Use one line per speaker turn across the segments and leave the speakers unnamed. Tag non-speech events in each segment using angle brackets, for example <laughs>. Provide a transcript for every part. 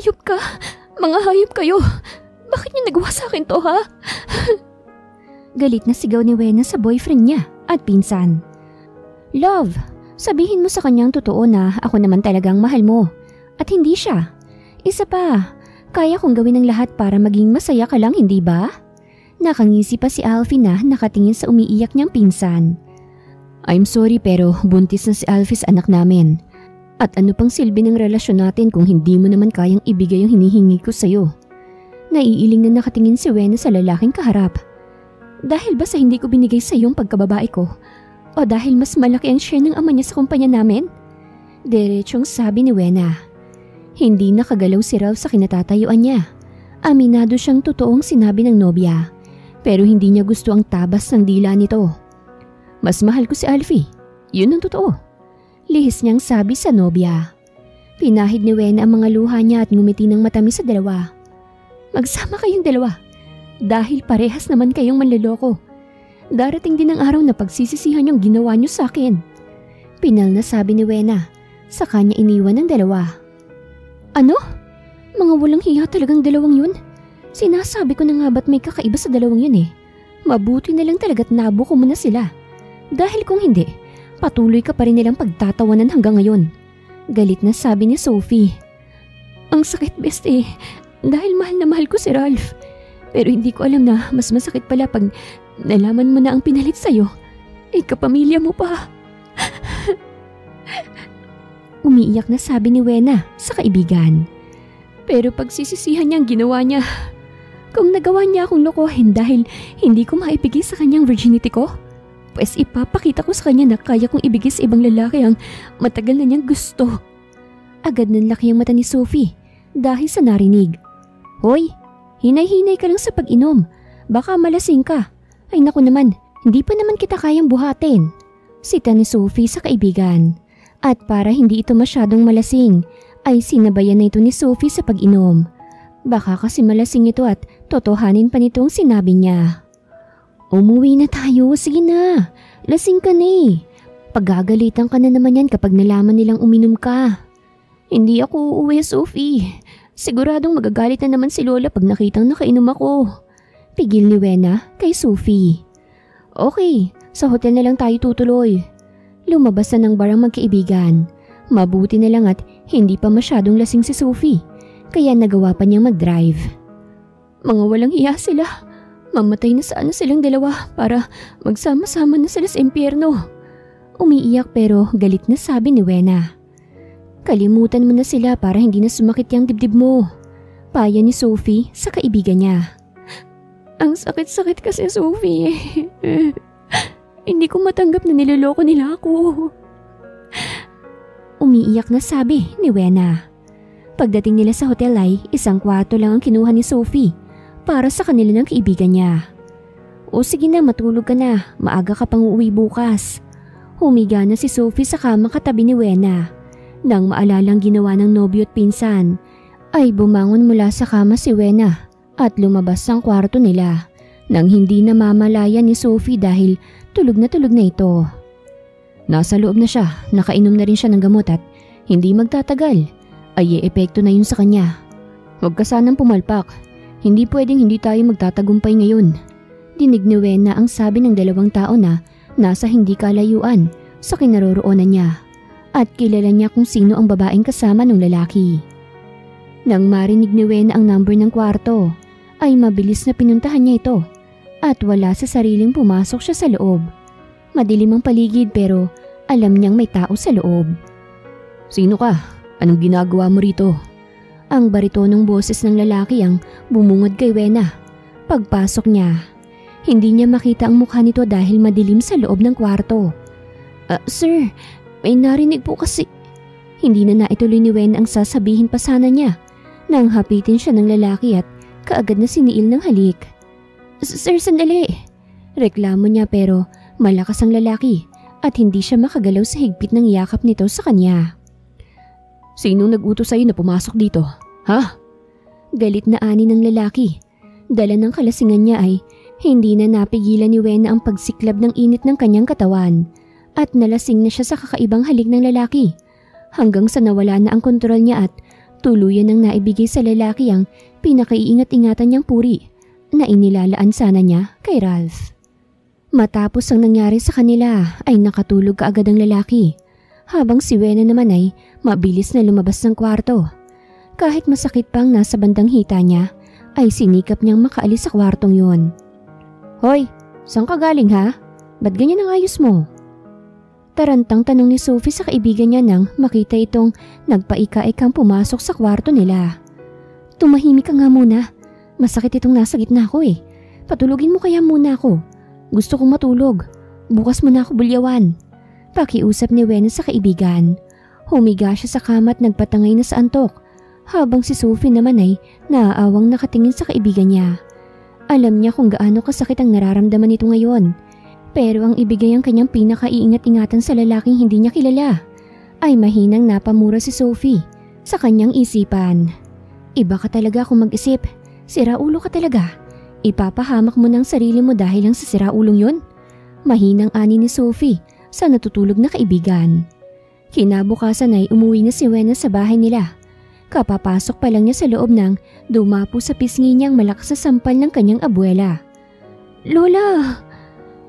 Hayop ka! Mga hayop kayo! Bakit niyo nagawa sa akin to, ha? <laughs>
Galit na sigaw ni Wena sa boyfriend niya at pinsan. Love, sabihin mo sa kanyang totoo na ako naman talagang mahal mo. At hindi siya. Isa pa, kaya kong gawin ang lahat para maging masaya ka lang, hindi ba? Nakangisi pa si Alfie na nakatingin sa umiiyak niyang pinsan. I'm sorry pero buntis na si Alfie anak namin. At ano pang silbi ng relasyon natin kung hindi mo naman kayang ibigay yung hinihingi ko sa'yo? Naiiling na nakatingin si Wena sa lalaking kaharap. Dahil ba sa hindi ko binigay sa iyong pagkababae ko? O dahil mas malaki ang share ng ama niya sa kumpanya namin? Diretsong sabi ni Wena. Hindi nakagalaw si Ralph sa kinatatayuan niya. Aminado siyang totoong sinabi ng nobya. Pero hindi niya gusto ang tabas ng dila nito. Mas mahal ko si Alfie. Yun ang totoo. Lihis niyang sabi sa nobya. Pinahid ni Wena ang mga luha niya at ngumiti ng matamis sa dalawa. Magsama kayong dalawa. Dahil parehas naman kayong manloloko. Darating din ang araw na pagsisisihan yung ginawa niyo sa akin. Pinal na sabi ni Wena. Sa kanya iniwan ng dalawa. Ano? Mga walang hiya talagang dalawang yun? Sinasabi ko na nga ba't may kakaiba sa dalawang yun eh. Mabuti na lang talaga't nabo ko muna sila. Dahil kung hindi, patuloy ka pa rin nilang pagtatawanan hanggang ngayon. Galit na sabi ni Sophie. Ang sakit best eh. Dahil mahal na mahal ko si Ralph. Pero hindi ko alam na mas masakit pala pag nalaman mo na ang pinalit sa'yo. Eh kapamilya mo pa. <laughs> Umiiyak na sabi ni Wena sa kaibigan. Pero pagsisisihan niya ang ginawa niya. Kung nagawa niya akong lokohin dahil hindi ko maibigay sa kanyang virginity ko, pues ipapakita ko sa kanya na kaya kong ibigay sa ibang lalaki ang matagal na niyang gusto. Agad nanlaki ang mata ni Sophie dahil sa narinig. Hoy, hinay-hinay ka lang sa pag-inom. Baka malasing ka. Ay naku naman, hindi pa naman kita kayang buhatin. Sita ni Sophie sa kaibigan. At para hindi ito masyadong malasing, ay sinabayan na ito ni Sophie sa pag-inom. Baka kasi malasing ito at totohanin pa nitong sinabi niya. Umuwi na tayo, sige na. Lasing ka na eh. Pagagalitan ka na naman yan kapag nalaman nilang uminom ka. Hindi ako uuwi, Sophie. Siguradong magagalit na naman si Lola pag nakitang nakainom ako. Pigil ni Wena kay Sophie. Okay, sa hotel na lang tayo tutuloy. Lumabas na ng barang magkaibigan. Mabuti na lang at hindi pa masyadong lasing si Sophie, kaya nagawa pa niyang mag-drive. Mga walang hiya sila. Mamatay na sana silang dalawa para magsama-sama na sila sa impyerno. Umiiyak pero galit na sabi ni Wena. Kalimutan mo na sila para hindi na sumakit yung dibdib mo. Paya ni Sophie sa kaibigan niya. Ang sakit-sakit kasi Sophie. <laughs> hindi ko matanggap na niloloko nila ako. Umiiyak na sabi ni Wena. Pagdating nila sa hotel ay isang kwarto lang ang kinuha ni Sophie para sa kanila ng kaibigan niya. O sige na matulog ka na, maaga ka pang uuwi bukas. Humiga na si Sophie sa kama katabi ni Wena. Nang maalalang ginawa ng nobyo at pinsan, ay bumangon mula sa kama si Wena at lumabas ang kwarto nila nang hindi na mamalaya ni Sophie dahil tulog na tulog na ito. Nasa loob na siya, nakainom na rin siya ng gamot at hindi magtatagal ay epekto na yun sa kanya. Huwag ka sanang pumalpak, hindi pwedeng hindi tayo magtatagumpay ngayon. Dinig ni Wena ang sabi ng dalawang tao na nasa hindi kalayuan sa kinaroroonan niya at kilala niya kung sino ang babaeng kasama ng lalaki. Nang marinig ni Wen ang number ng kwarto, ay mabilis na pinuntahan niya ito at wala sa sariling pumasok siya sa loob. Madilim ang paligid pero alam niyang may tao sa loob. Sino ka? Anong ginagawa mo rito? Ang baritonong boses ng lalaki ang bumungad kay Wena. Pagpasok niya, hindi niya makita ang mukha nito dahil madilim sa loob ng kwarto. Uh, sir, may narinig po kasi. Hindi na naituloy ni Wen ang sasabihin pa sana niya nang hapitin siya ng lalaki at kaagad na siniil ng halik. Sir, sandali. Reklamo niya pero malakas ang lalaki at hindi siya makagalaw sa higpit ng yakap nito sa kanya. Sinong nag-utos sa'yo na pumasok dito? Ha? Galit na ani ng lalaki. Dala ng kalasingan niya ay hindi na napigilan ni Wena ang pagsiklab ng init ng kanyang katawan at nalasing na siya sa kakaibang halik ng lalaki hanggang sa nawala na ang kontrol niya at Tuluyan nang naibigay sa lalaki ang pinakaiingat-ingatan niyang puri na inilalaan sana niya kay Ralph. Matapos ang nangyari sa kanila ay nakatulog kaagad ang lalaki habang si Wena naman ay mabilis na lumabas ng kwarto. Kahit masakit pang nasa bandang hita niya ay sinikap niyang makaalis sa kwartong yun. Hoy, saan ka galing ha? Ba't ganyan ang ayos mo? Tarantang tanong ni Sophie sa kaibigan niya nang makita itong nagpaika-ikang pumasok sa kwarto nila. Tumahimik ka nga muna. Masakit itong nasa gitna ko eh. Patulugin mo kaya muna ako. Gusto kong matulog. Bukas mo na ako bulyawan. Pakiusap ni Wen sa kaibigan. Humiga siya sa kama at nagpatangay na sa antok. Habang si Sophie naman ay naaawang nakatingin sa kaibigan niya. Alam niya kung gaano kasakit ang nararamdaman nito ngayon pero ang ibigay ang kanyang pinakaiingat-ingatan sa lalaking hindi niya kilala ay mahinang napamura si Sophie sa kanyang isipan. Iba ka talaga kung mag-isip, siraulo ka talaga. Ipapahamak mo ng sarili mo dahil lang sa siraulong yon. Mahinang ani ni Sophie sa natutulog na kaibigan. Kinabukasan ay umuwi na si Wena sa bahay nila. Kapapasok pa lang niya sa loob ng dumapo sa pisngi niyang malakas sa sampal ng kanyang abuela. Lola!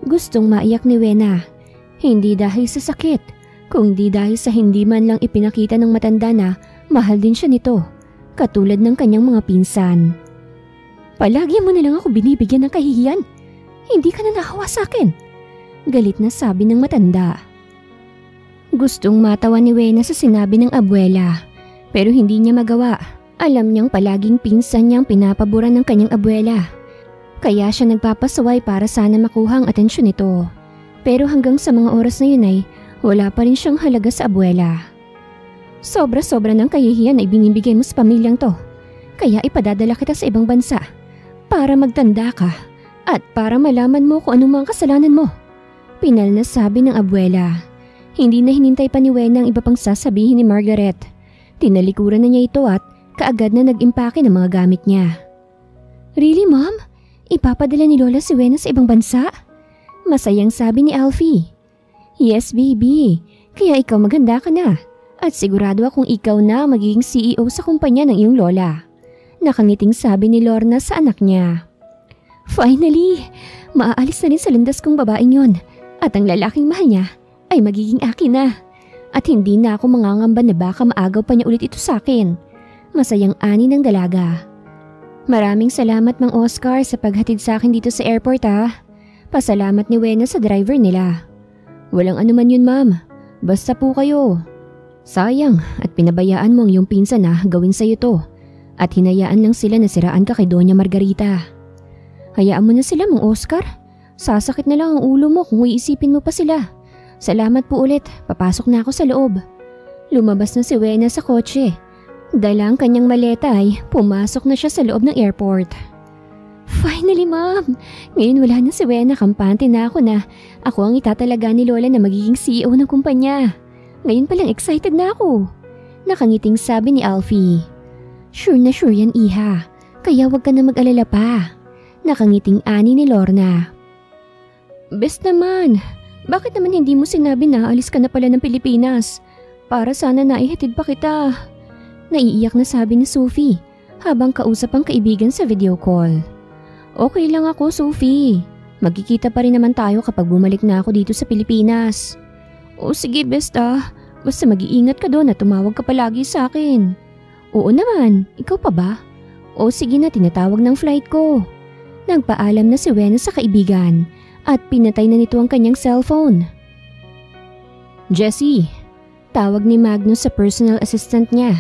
Gustong maiyak ni Wena. Hindi dahil sa sakit, kundi dahil sa hindi man lang ipinakita ng matanda na mahal din siya nito, katulad ng kanyang mga pinsan. Palagi mo na lang ako binibigyan ng kahihiyan. Hindi ka na nakawa sa akin. Galit na sabi ng matanda. Gustong matawa ni Wena sa sinabi ng abuela, pero hindi niya magawa. Alam niyang palaging pinsan niyang pinapaboran ng kanyang abuela. Kaya siya nagpapasaway para sana makuha ang atensyon nito. Pero hanggang sa mga oras na yun ay wala pa rin siyang halaga sa abuela. Sobra-sobra ng kahihiyan ay binibigay mo sa pamilyang to. Kaya ipadadala kita sa ibang bansa para magtanda ka at para malaman mo kung anong mga kasalanan mo. Pinal na sabi ng abuela. Hindi na hinintay pa ni Wena ang iba pang sasabihin ni Margaret. Tinalikuran na niya ito at kaagad na nag-impake ng mga gamit niya. Really, Mom? Ipapadala ni Lola si Wena sa ibang bansa? Masayang sabi ni Alfie. Yes, baby. Kaya ikaw maganda ka na. At sigurado akong ikaw na magiging CEO sa kumpanya ng iyong lola. Nakangiting sabi ni Lorna sa anak niya. Finally, maaalis na rin sa landas kong babaeng yon. At ang lalaking mahal niya ay magiging akin na. At hindi na ako mangangamba na baka maagaw pa niya ulit ito sa akin. Masayang ani ng dalaga. Maraming salamat Mang Oscar sa paghatid sa akin dito sa airport ha. Pasalamat ni Wena sa driver nila. Walang anuman yun ma'am. Basta po kayo. Sayang at pinabayaan mo ang iyong pinsan na gawin sa'yo to. At hinayaan lang sila na siraan ka kay Doña Margarita. Hayaan mo na sila Mang Oscar. Sasakit na lang ang ulo mo kung iisipin mo pa sila. Salamat po ulit. Papasok na ako sa loob. Lumabas na si Wena sa kotse Dala ang kanyang maleta ay pumasok na siya sa loob ng airport. Finally, ma'am! Ngayon wala na si Wena, kampante na ako na ako ang itatalaga ni Lola na magiging CEO ng kumpanya. Ngayon palang excited na ako. Nakangiting sabi ni Alfie. Sure na sure yan, iha. Kaya wag ka na mag-alala pa. Nakangiting ani ni Lorna. Best naman. Bakit naman hindi mo sinabi na alis ka na pala ng Pilipinas? Para sana naihatid pa kita. Naiiyak na sabi ni Sophie habang kausap ang kaibigan sa video call. Okay lang ako, Sophie. Magkikita pa rin naman tayo kapag bumalik na ako dito sa Pilipinas. O sige, best ah. Basta mag-iingat ka doon at tumawag ka palagi sa akin. Oo naman, ikaw pa ba? O sige na, tinatawag ng flight ko. Nagpaalam na si Wena sa kaibigan at pinatay na nito ang kanyang cellphone. Jessie, tawag ni Magnus sa personal assistant niya.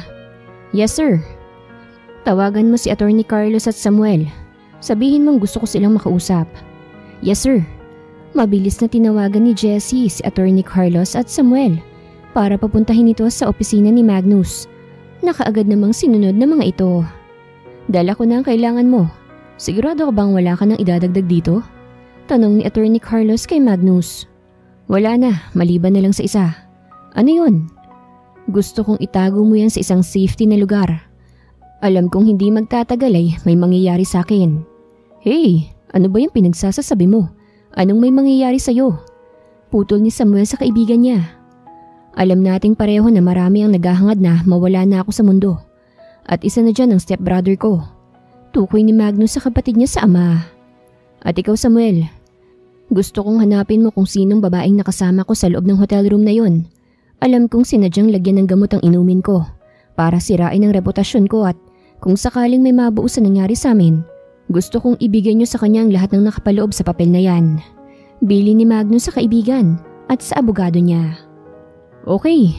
Yes sir. Tawagan mo si Attorney Carlos at Samuel. Sabihin mong gusto ko silang makausap. Yes sir. Mabilis na tinawagan ni Jessie si Attorney Carlos at Samuel para papuntahin ito sa opisina ni Magnus. Nakaagad namang sinunod ng mga ito. Dala ko na ang kailangan mo. Sigurado ka bang wala ka nang idadagdag dito? Tanong ni Attorney Carlos kay Magnus. Wala na, maliban na lang sa isa. Ano yun? Gusto kong itago mo yan sa isang safety na lugar. Alam kong hindi magtatagal ay may mangyayari sa akin. Hey, ano ba yung pinagsasasabi mo? Anong may mangyayari sa'yo? Putol ni Samuel sa kaibigan niya. Alam nating pareho na marami ang naghahangad na mawala na ako sa mundo. At isa na dyan ang stepbrother ko. Tukoy ni Magnus sa kapatid niya sa ama. At ikaw Samuel, gusto kong hanapin mo kung sinong babaeng nakasama ko sa loob ng hotel room na yon. Alam kong sinadyang lagyan ng gamot ang inumin ko para sirain ang reputasyon ko at kung sakaling may mabuo sa nangyari sa amin, gusto kong ibigay niyo sa kanya ang lahat ng nakapaloob sa papel na yan. Bili ni Magnus sa kaibigan at sa abogado niya. Okay,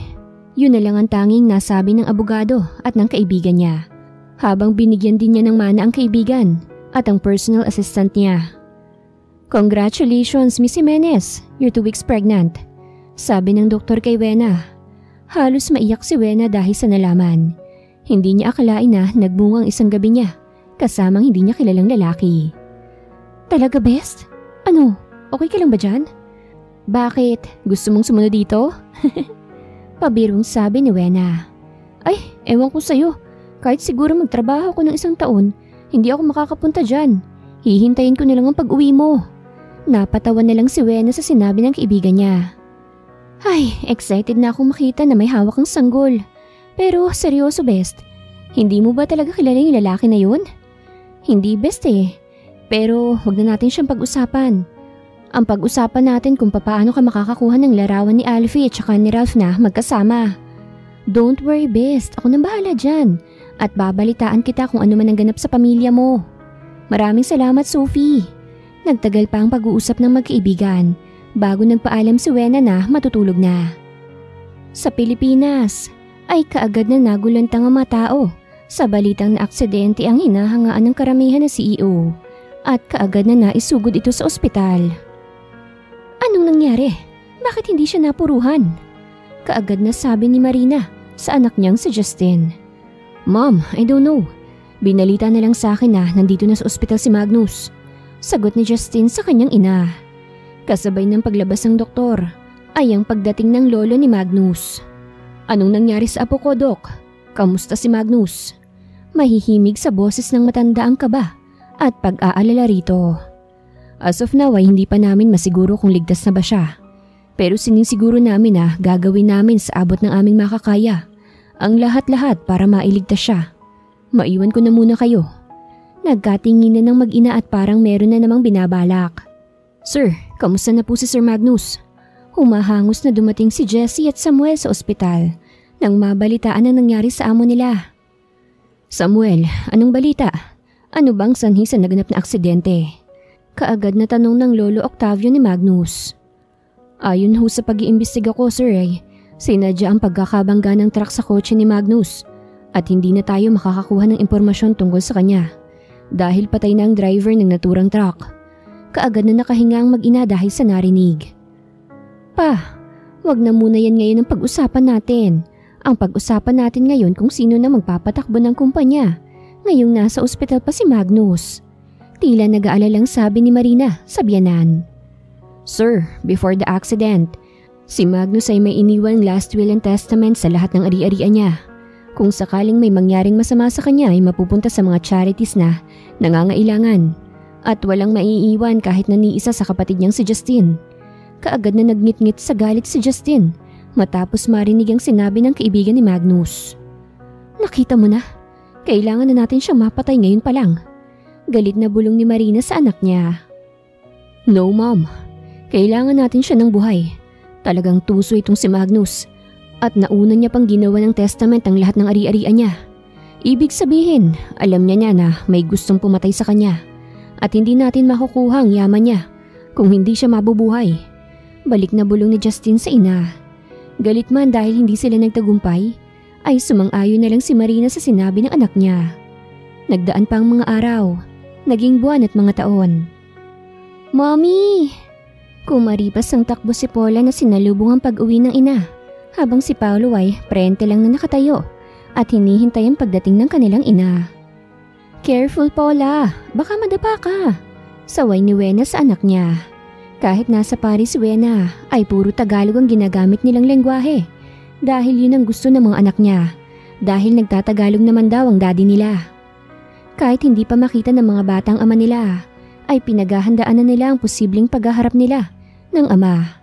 yun na lang ang tanging nasabi ng abogado at ng kaibigan niya. Habang binigyan din niya ng mana ang kaibigan at ang personal assistant niya. Congratulations, Miss Jimenez. You're two weeks pregnant. Sabi ng doktor kay Wena. Halos maiyak si Wena dahil sa nalaman. Hindi niya akalain na nagbungang isang gabi niya kasamang hindi niya kilalang lalaki. Talaga best? Ano, okay ka lang ba dyan? Bakit? Gusto mong sumunod dito? <laughs> Pabirong sabi ni Wena. Ay, ewan ko sa'yo. Kahit siguro magtrabaho ko ng isang taon, hindi ako makakapunta dyan. Hihintayin ko na lang ang pag-uwi mo. Napatawa na lang si Wena sa sinabi ng kaibigan niya. Ay, excited na akong makita na may hawak ang sanggol. Pero seryoso best, hindi mo ba talaga kilala yung lalaki na yun? Hindi best eh. Pero wag na natin siyang pag-usapan. Ang pag-usapan natin kung paano ka makakakuha ng larawan ni Alfie at saka ni Ralph na magkasama. Don't worry best, ako nang bahala dyan. At babalitaan kita kung ano man ang ganap sa pamilya mo. Maraming salamat Sophie. Nagtagal pa ang pag-uusap ng magkaibigan bago nagpaalam si Wena na matutulog na. Sa Pilipinas ay kaagad na nagulantang ang mga tao sa balitang na aksidente ang hinahangaan ng karamihan na CEO at kaagad na naisugod ito sa ospital. Anong nangyari? Bakit hindi siya napuruhan? Kaagad na sabi ni Marina sa anak niyang si Justin. Mom, I don't know. Binalita na lang sa akin na nandito na sa ospital si Magnus. Sagot ni Justin sa kanyang ina. Kasabay ng paglabas ng doktor ay ang pagdating ng lolo ni Magnus. Anong nangyari sa apo ko, Dok? Kamusta si Magnus? Mahihimig sa boses ng matanda ang kaba at pag-aalala rito. As of now ay hindi pa namin masiguro kung ligtas na ba siya. Pero sinisiguro namin na gagawin namin sa abot ng aming makakaya ang lahat-lahat para mailigtas siya. Maiwan ko na muna kayo. Nagkatinginan ng mag-ina at parang meron na namang binabalak. Sir, kamusta na po si Sir Magnus? Humahangos na dumating si Jessie at Samuel sa ospital nang mabalitaan ang nangyari sa amo nila. Samuel, anong balita? Ano bang sanhi sa naganap na aksidente? Kaagad na tanong ng Lolo Octavio ni Magnus. Ayon ho sa pag-iimbestiga ko, sir, ay sinadya ang pagkakabangga ng truck sa kotse ni Magnus at hindi na tayo makakakuha ng impormasyon tungkol sa kanya dahil patay na ang driver ng naturang truck. Kaagad na nakahinga ang mag-ina dahil sa narinig. Pa, wag na muna yan ngayon ang pag-usapan natin. Ang pag-usapan natin ngayon kung sino na magpapatakbo ng kumpanya. Ngayong nasa ospital pa si Magnus. Tila nag-aalalang sabi ni Marina sa biyanan. Sir, before the accident, si Magnus ay may iniwang last will and testament sa lahat ng ari-arian niya. Kung sakaling may mangyaring masama sa kanya ay mapupunta sa mga charities na nangangailangan at walang maiiwan kahit na ni isa sa kapatid niyang si Justin. Kaagad na nagnitngit sa galit si Justin matapos marinig ang sinabi ng kaibigan ni Magnus. Nakita mo na, kailangan na natin siyang mapatay ngayon pa lang. Galit na bulong ni Marina sa anak niya. No mom, kailangan natin siya ng buhay. Talagang tuso itong si Magnus at nauna niya pang ginawa ng testament ang lahat ng ari-arian niya. Ibig sabihin, alam niya niya na may gustong pumatay sa kanya at hindi natin makukuha ang yaman niya kung hindi siya mabubuhay. Balik na bulong ni Justin sa ina. Galit man dahil hindi sila nagtagumpay, ay sumang-ayon na lang si Marina sa sinabi ng anak niya. Nagdaan pa ang mga araw, naging buwan at mga taon. Mommy! Kumaripas ang takbo si Paula na sinalubong ang pag-uwi ng ina habang si Paolo ay prente lang na nakatayo at hinihintay ang pagdating ng kanilang ina. Careful Paula, baka madapa ka. Saway ni Wena sa anak niya. Kahit nasa Paris Wena ay puro Tagalog ang ginagamit nilang lengguwahe dahil yun ang gusto ng mga anak niya dahil nagtatagalog naman daw ang daddy nila. Kahit hindi pa makita ng mga batang ama nila ay pinaghahandaan na nila ang posibleng paghaharap nila ng ama.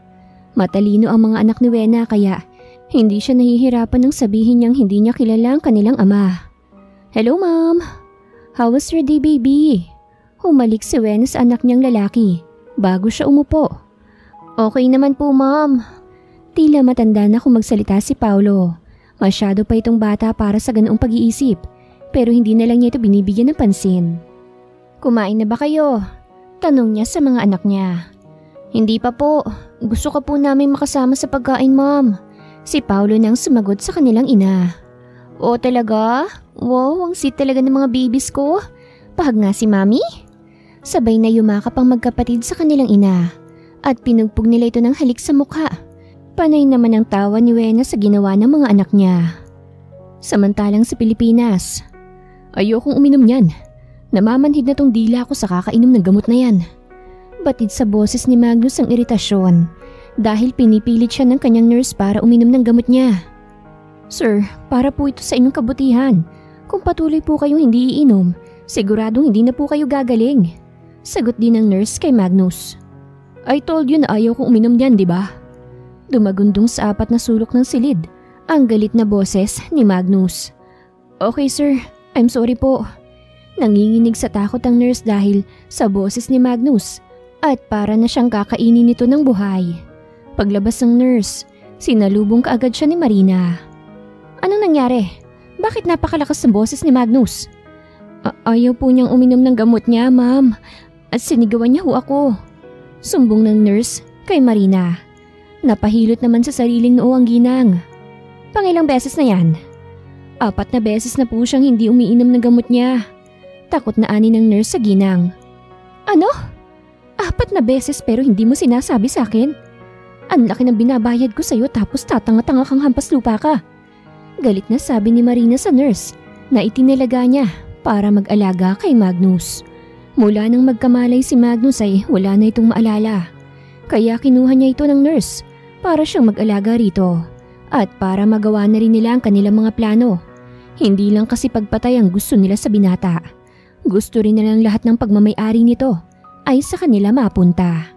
Matalino ang mga anak ni Wena kaya hindi siya nahihirapan ng sabihin niyang hindi niya kilala ang kanilang ama. Hello ma'am. How was your day baby? Humalik si Wen sa anak niyang lalaki bago siya umupo. Okay naman po ma'am. Tila matanda na kung magsalita si Paulo. Masyado pa itong bata para sa ganoong pag-iisip pero hindi na lang niya ito binibigyan ng pansin. Kumain na ba kayo? Tanong niya sa mga anak niya. Hindi pa po. Gusto ka po namin makasama sa pagkain ma'am. Si Paulo nang sumagot sa kanilang ina. O talaga? Wow, ang sweet talaga ng mga babies ko. Pahag nga si mami? Sabay na yumakap ang magkapatid sa kanilang ina at pinugpog nila ito ng halik sa mukha. Panay naman ang tawa ni Wena sa ginawa ng mga anak niya. Samantalang sa Pilipinas, ayokong uminom niyan. Namamanhid na tong dila ko sa kakainom ng gamot na yan. Batid sa boses ni Magnus ang iritasyon dahil pinipilit siya ng kanyang nurse para uminom ng gamot niya. Sir, para po ito sa inyong kabutihan. Kung patuloy po kayong hindi iinom, siguradong hindi na po kayo gagaling. Sagot din ng nurse kay Magnus. I told you na ayaw kong uminom diyan, di ba? Dumagundong sa apat na sulok ng silid ang galit na boses ni Magnus. Okay sir, I'm sorry po. Nanginginig sa takot ang nurse dahil sa boses ni Magnus at para na siyang kakainin nito ng buhay. Paglabas ng nurse, sinalubong kaagad siya ni Marina. Anong nangyari? Bakit napakalakas ng boses ni Magnus? A- ayaw po niyang uminom ng gamot niya, ma'am. At sinigawan niya ho ako. Sumbong ng nurse kay Marina. Napahilot naman sa sariling noo ang ginang. Pangilang beses na yan? Apat na beses na po siyang hindi umiinom ng gamot niya. Takot na ani ng nurse sa ginang. Ano? Apat na beses pero hindi mo sinasabi sa akin? Ang laki ng binabayad ko sa'yo tapos tatanga-tanga kang hampas lupa ka. Galit na sabi ni Marina sa nurse na itinalaga niya para mag-alaga kay Magnus. Mula nang magkamalay si Magnus ay wala na itong maalala. Kaya kinuha niya ito ng nurse para siyang mag-alaga rito at para magawa na rin nila ang kanilang mga plano. Hindi lang kasi pagpatay ang gusto nila sa binata. Gusto rin nilang lahat ng pagmamayari nito ay sa kanila mapunta.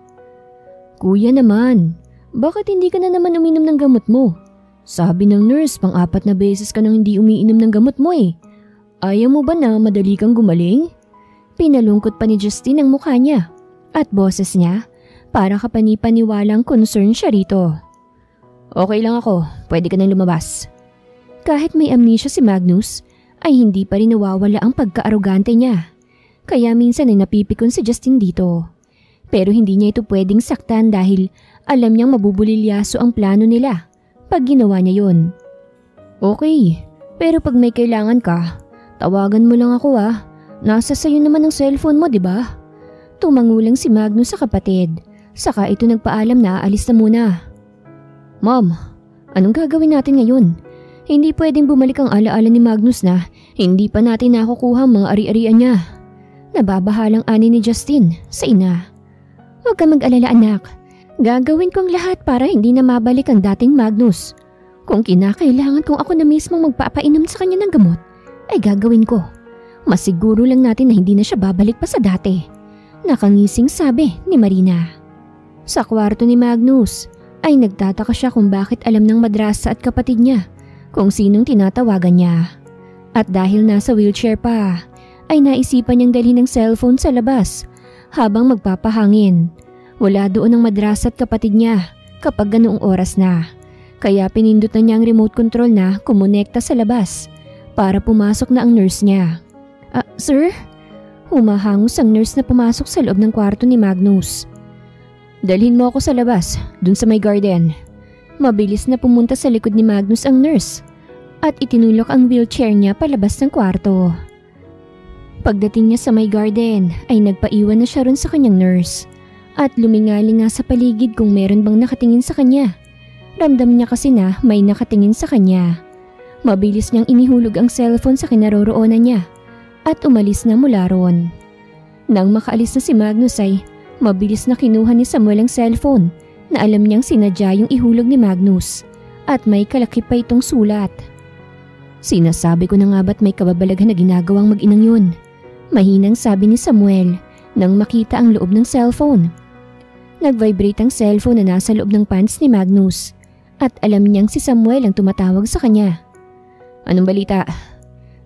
Kuya naman, bakit hindi ka na naman uminom ng gamot mo? Sabi ng nurse, pang-apat na beses ka nang hindi umiinom ng gamot mo eh. Ayaw mo ba na madali kang gumaling? Pinalungkot pa ni Justin ang mukha niya at boses niya para kapanipaniwalang concern siya rito. Okay lang ako, pwede ka nang lumabas. Kahit may amnesia si Magnus, ay hindi pa rin nawawala ang pagkaarogante niya. Kaya minsan ay napipikon si Justin dito. Pero hindi niya ito pwedeng saktan dahil alam niyang mabubulilyaso ang plano nila pag ginawa niya yon. Okay, pero pag may kailangan ka, tawagan mo lang ako ah. Nasa sayo naman ang cellphone mo, di ba? Tumangulang si Magnus sa kapatid. Saka ito nagpaalam na aalis na muna. Mom, anong gagawin natin ngayon? Hindi pwedeng bumalik ang alaala ni Magnus na hindi pa natin nakukuha ang mga ari-arian niya. Nababahalang ani ni Justin sa ina. Huwag ka mag-alala anak. Gagawin ko ang lahat para hindi na mabalik ang dating Magnus. Kung kinakailangan kong ako na mismo magpapainom sa kanya ng gamot, ay gagawin ko. Masiguro lang natin na hindi na siya babalik pa sa dati. Nakangising sabi ni Marina. Sa kwarto ni Magnus ay nagtataka siya kung bakit alam ng madrasa at kapatid niya kung sinong tinatawagan niya. At dahil nasa wheelchair pa, ay naisipan niyang dalhin ng cellphone sa labas habang magpapahangin wala doon ang madrasa at kapatid niya kapag ganoong oras na. Kaya pinindot na niya ang remote control na kumonekta sa labas para pumasok na ang nurse niya. Ah, sir? Humahangos ang nurse na pumasok sa loob ng kwarto ni Magnus. Dalhin mo ako sa labas, dun sa may garden. Mabilis na pumunta sa likod ni Magnus ang nurse at itinulok ang wheelchair niya palabas ng kwarto. Pagdating niya sa may garden ay nagpaiwan na siya ron sa kanyang nurse at lumingali nga sa paligid kung meron bang nakatingin sa kanya. Ramdam niya kasi na may nakatingin sa kanya. Mabilis niyang inihulog ang cellphone sa kinaroroonan niya at umalis na mula roon. Nang makaalis na si Magnus ay mabilis na kinuha ni Samuel ang cellphone na alam niyang sinadya yung ihulog ni Magnus at may kalakip pa itong sulat. Sinasabi ko na nga ba't may kababalaghan na ginagawang mag-inang yun? Mahinang sabi ni Samuel nang makita ang loob ng cellphone. Nag-vibrate ang cellphone na nasa loob ng pants ni Magnus at alam niyang si Samuel ang tumatawag sa kanya. Anong balita?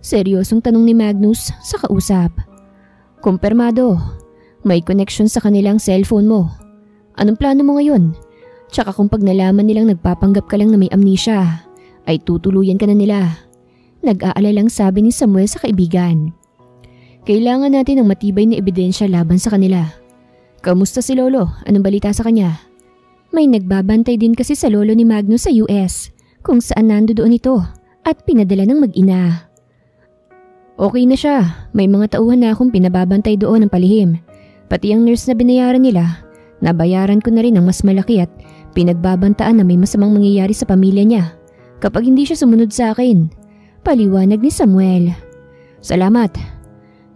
Seryosong tanong ni Magnus sa kausap. Kumpirmado, may connection sa kanilang cellphone mo. Anong plano mo ngayon? Tsaka kung pag nalaman nilang nagpapanggap ka lang na may amnesia, ay tutuluyan ka na nila. Nag-aalalang sabi ni Samuel sa kaibigan. Kailangan natin ng matibay na ebidensya laban sa kanila. Kamusta si Lolo? Anong balita sa kanya? May nagbabantay din kasi sa lolo ni Magnus sa US kung saan nando doon ito at pinadala ng mag-ina. Okay na siya. May mga tauhan na akong pinababantay doon ng palihim. Pati ang nurse na binayaran nila, nabayaran ko na rin ng mas malaki at pinagbabantaan na may masamang mangyayari sa pamilya niya kapag hindi siya sumunod sa akin. Paliwanag ni Samuel. Salamat.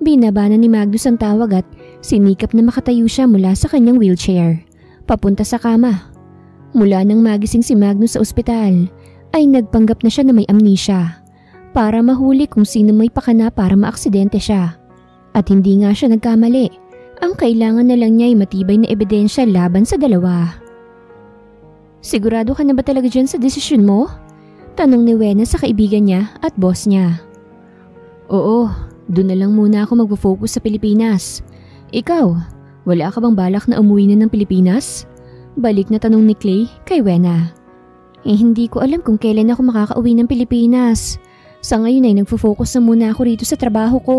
Binabanan ni Magnus ang tawag at sinikap na makatayo siya mula sa kanyang wheelchair. Papunta sa kama. Mula nang magising si Magnus sa ospital, ay nagpanggap na siya na may amnesia para mahuli kung sino may pakana para maaksidente siya. At hindi nga siya nagkamali. Ang kailangan na lang niya ay matibay na ebidensya laban sa dalawa. Sigurado ka na ba talaga dyan sa desisyon mo? Tanong ni Wena sa kaibigan niya at boss niya. Oo, doon na lang muna ako magpo-focus sa Pilipinas. Ikaw, wala ka bang balak na umuwi na ng Pilipinas? Balik na tanong ni Clay kay Wena. Eh hindi ko alam kung kailan ako makakauwi ng Pilipinas. Sa ngayon ay nagfo-focus na muna ako rito sa trabaho ko.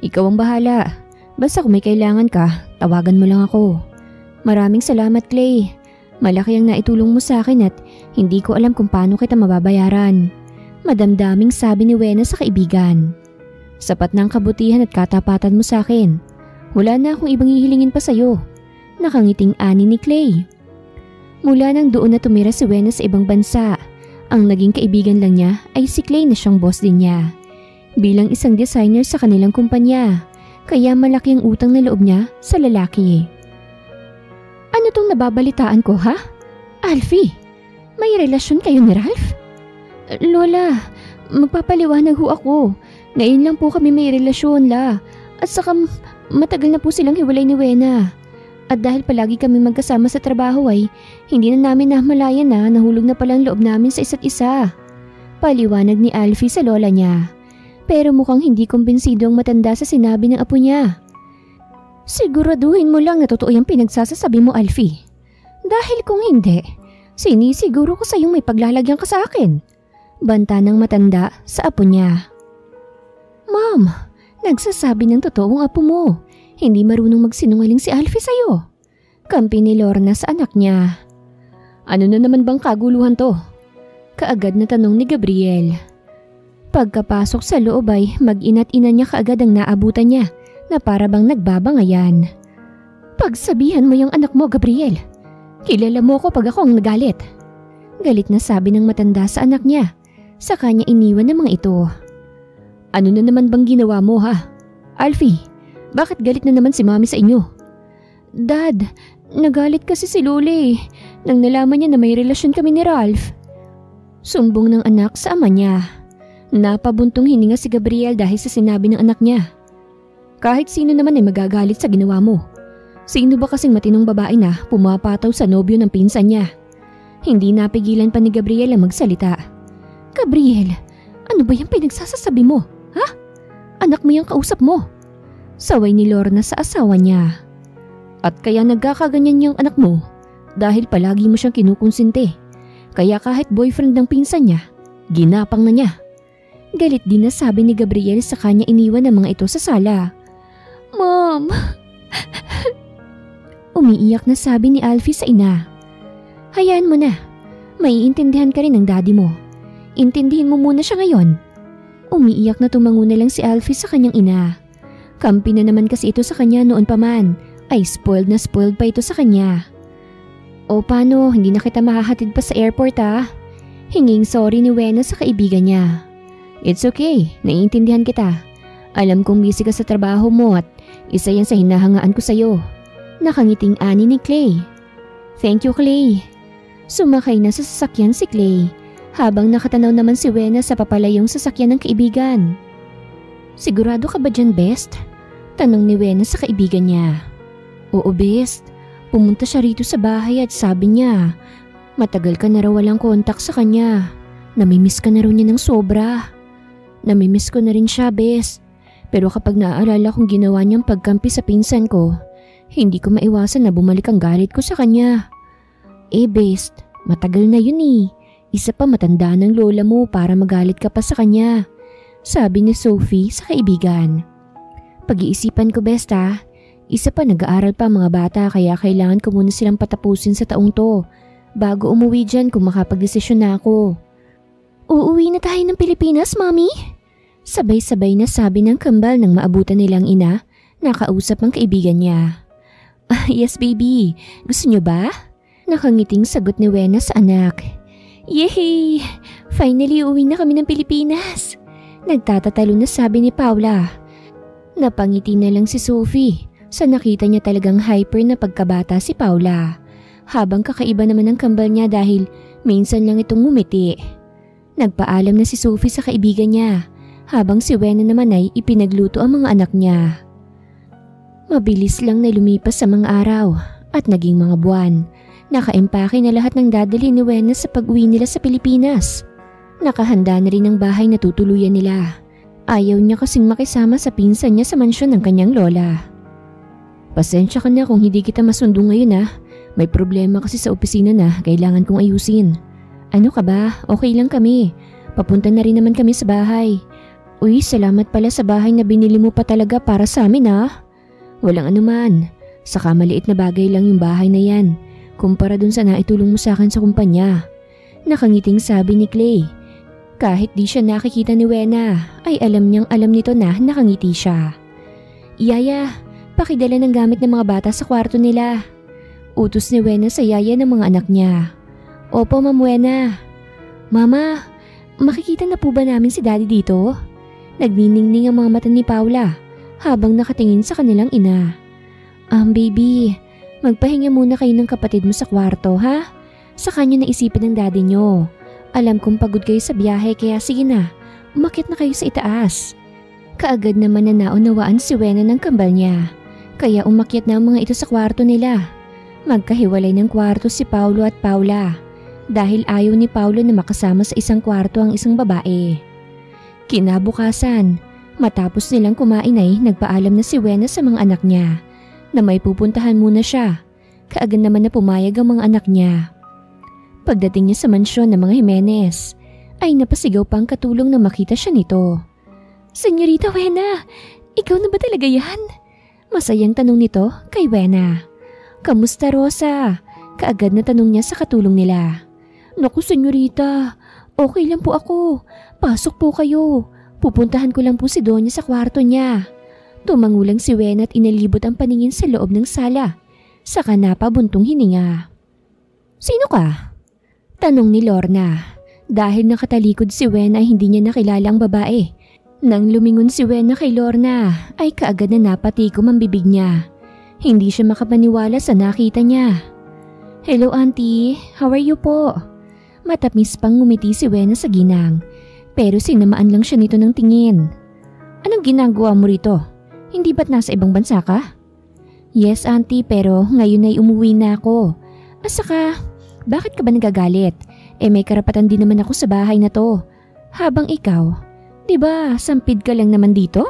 Ikaw ang bahala. Basta kung may kailangan ka, tawagan mo lang ako. Maraming salamat Clay. Malaki ang naitulong mo sa akin at hindi ko alam kung paano kita mababayaran. Madamdaming sabi ni Wena sa kaibigan. Sapat ng kabutihan at katapatan mo sa akin. Wala na akong ibang hihilingin pa sa'yo. Nakangiting ani ni Clay. Mula nang doon na tumira si Wena sa ibang bansa, ang naging kaibigan lang niya ay si Clay na siyang boss din niya. Bilang isang designer sa kanilang kumpanya, kaya malaki ang utang na loob niya sa lalaki. Ano tong nababalitaan ko ha? Alfie, may relasyon kayo ni Ralph? Lola, magpapaliwanag ho ako. Ngayon lang po kami may relasyon la. At saka matagal na po silang hiwalay ni Wena. At dahil palagi kami magkasama sa trabaho ay hindi na namin namalayan na nahulog na palang loob namin sa isa't isa. Paliwanag ni Alfie sa lola niya. Pero mukhang hindi kumbinsido ang matanda sa sinabi ng apo niya. Siguraduhin mo lang na totoo yung pinagsasasabi mo Alfie. Dahil kung hindi, sinisiguro ko sa iyong may paglalagyan ka sa akin. Banta ng matanda sa apo niya. Mom, nagsasabi ng totoo ang apo mo. Hindi marunong magsinungaling si Alfie sa'yo. Kampi ni Lorna sa anak niya. Ano na naman bang kaguluhan to? Kaagad na tanong ni Gabriel. Pagkapasok sa loob ay mag-inat-ina niya kaagad ang naabutan niya na para bang nagbabangayan. Pagsabihan mo yung anak mo, Gabriel. Kilala mo ko pag ako ang nagalit. Galit na sabi ng matanda sa anak niya. Sa kanya iniwan ng mga ito. Ano na naman bang ginawa mo ha? Alfie, bakit galit na naman si mami sa inyo? Dad, nagalit kasi si Luli nang nalaman niya na may relasyon kami ni Ralph. Sumbong ng anak sa ama niya. Napabuntong hininga si Gabriel dahil sa sinabi ng anak niya. Kahit sino naman ay magagalit sa ginawa mo. Sino ba kasing matinong babae na pumapataw sa nobyo ng pinsan niya? Hindi napigilan pa ni Gabriel ang magsalita. Gabriel, ano ba yung pinagsasasabi mo? Ha? Anak mo yung kausap mo. Saway ni Lorna sa asawa niya. At kaya nagkakaganyan yung anak mo dahil palagi mo siyang kinukonsinti. Kaya kahit boyfriend ng pinsan niya, ginapang na niya. Galit din na sabi ni Gabriel sa kanya iniwan ng mga ito sa sala. Mom! <laughs> Umiiyak na sabi ni Alfie sa ina. Hayaan mo na. Maiintindihan ka rin ng daddy mo. Intindihin mo muna siya ngayon. Umiiyak na tumango na lang si Alfie sa kanyang ina. Kampi na naman kasi ito sa kanya noon pa man. Ay spoiled na spoiled pa ito sa kanya. O paano, hindi na kita mahahatid pa sa airport ah. Hinging sorry ni Wena sa kaibigan niya. It's okay, naiintindihan kita. Alam kong busy ka sa trabaho mo at isa yan sa hinahangaan ko sa'yo. Nakangiting ani ni Clay. Thank you Clay. Sumakay na sa sasakyan si Clay habang nakatanaw naman si Wena sa papalayong sasakyan ng kaibigan. Sigurado ka ba dyan, Best? Tanong ni Wena sa kaibigan niya. Oo, best. Pumunta siya rito sa bahay at sabi niya, matagal ka na raw walang kontak sa kanya. Namimiss ka na raw niya ng sobra. Namimiss ko na rin siya, bes. Pero kapag naaalala kong ginawa niyang pagkampi sa pinsan ko, hindi ko maiwasan na bumalik ang galit ko sa kanya. Eh, best, matagal na yun eh. Isa pa matanda ng lola mo para magalit ka pa sa kanya. Sabi ni Sophie sa kaibigan. Pag-iisipan ko best ha. Isa pa nag-aaral pa mga bata kaya kailangan ko muna silang patapusin sa taong to bago umuwi dyan kung makapagdesisyon na ako. Uuwi na tayo ng Pilipinas, Mami? Sabay-sabay na sabi ng kambal ng maabutan nilang ina, nakausap ang kaibigan niya. Ah, yes, baby. Gusto niyo ba? Nakangiting sagot ni Wena sa anak. Yehey! Finally, uwi na kami ng Pilipinas. Nagtatatalo na sabi ni Paula. Napangiti na lang si Sophie sa nakita niya talagang hyper na pagkabata si Paula. Habang kakaiba naman ang kambal niya dahil minsan lang itong ngumiti. Nagpaalam na si Sophie sa kaibigan niya habang si Wena naman ay ipinagluto ang mga anak niya. Mabilis lang na lumipas sa mga araw at naging mga buwan. Nakaimpake na lahat ng dadalhin ni Wena sa pag-uwi nila sa Pilipinas. Nakahanda na rin ang bahay na tutuluyan nila. Ayaw niya kasing makisama sa pinsan niya sa mansyon ng kanyang lola. Pasensya ka na kung hindi kita masundo ngayon ah. May problema kasi sa opisina na kailangan kong ayusin. Ano ka ba? Okay lang kami. Papunta na rin naman kami sa bahay. Uy, salamat pala sa bahay na binili mo pa talaga para sa amin ha. Walang anuman. Saka maliit na bagay lang yung bahay na yan. Kumpara dun sa naitulong mo sa akin sa kumpanya. Nakangiting sabi ni Clay. Kahit di siya nakikita ni Wena, ay alam niyang alam nito na nakangiti siya. Yaya, pakidala ng gamit ng mga bata sa kwarto nila. Utos ni Wena sa yaya ng mga anak niya. Opo, Ma'am Wena. Mama, makikita na po ba namin si Daddy dito? Nagniningning ang mga mata ni Paula habang nakatingin sa kanilang ina. Um, baby, magpahinga muna kayo ng kapatid mo sa kwarto, ha? Sa kanya naisipan ng daddy nyo. Alam kong pagod kayo sa biyahe kaya sige na, umakit na kayo sa itaas. Kaagad naman na naunawaan si Wena ng kambal niya. Kaya umakyat na ang mga ito sa kwarto nila. Magkahiwalay ng kwarto si Paulo at Paula dahil ayaw ni Paulo na makasama sa isang kwarto ang isang babae. Kinabukasan, matapos nilang kumain ay nagpaalam na si Wena sa mga anak niya na may pupuntahan muna siya. Kaagad naman na pumayag ang mga anak niya. Pagdating niya sa mansyon ng mga Jimenez, ay napasigaw pang katulong na makita siya nito. Senyorita Wena, ikaw na ba talaga yan? Masayang tanong nito kay Wena. Kamusta Rosa? Kaagad na tanong niya sa katulong nila. Naku, senyorita. Okay lang po ako. Pasok po kayo. Pupuntahan ko lang po si Donya sa kwarto niya. Tumangulang si Wen at inalibot ang paningin sa loob ng sala. Saka napabuntong hininga. Sino ka? Tanong ni Lorna. Dahil nakatalikod si Wen ay hindi niya nakilala ang babae. Nang lumingon si Wen na kay Lorna ay kaagad na napatikom ang bibig niya. Hindi siya makapaniwala sa nakita niya. Hello auntie, how are you po? Matamis pang ngumiti si Wena sa ginang. Pero sinamaan lang siya nito ng tingin. Anong ginagawa mo rito? Hindi ba't nasa ibang bansa ka? Yes auntie pero ngayon ay umuwi na ako. Asaka, bakit ka ba nagagalit? Eh may karapatan din naman ako sa bahay na to. Habang ikaw, di ba sampid ka lang naman dito?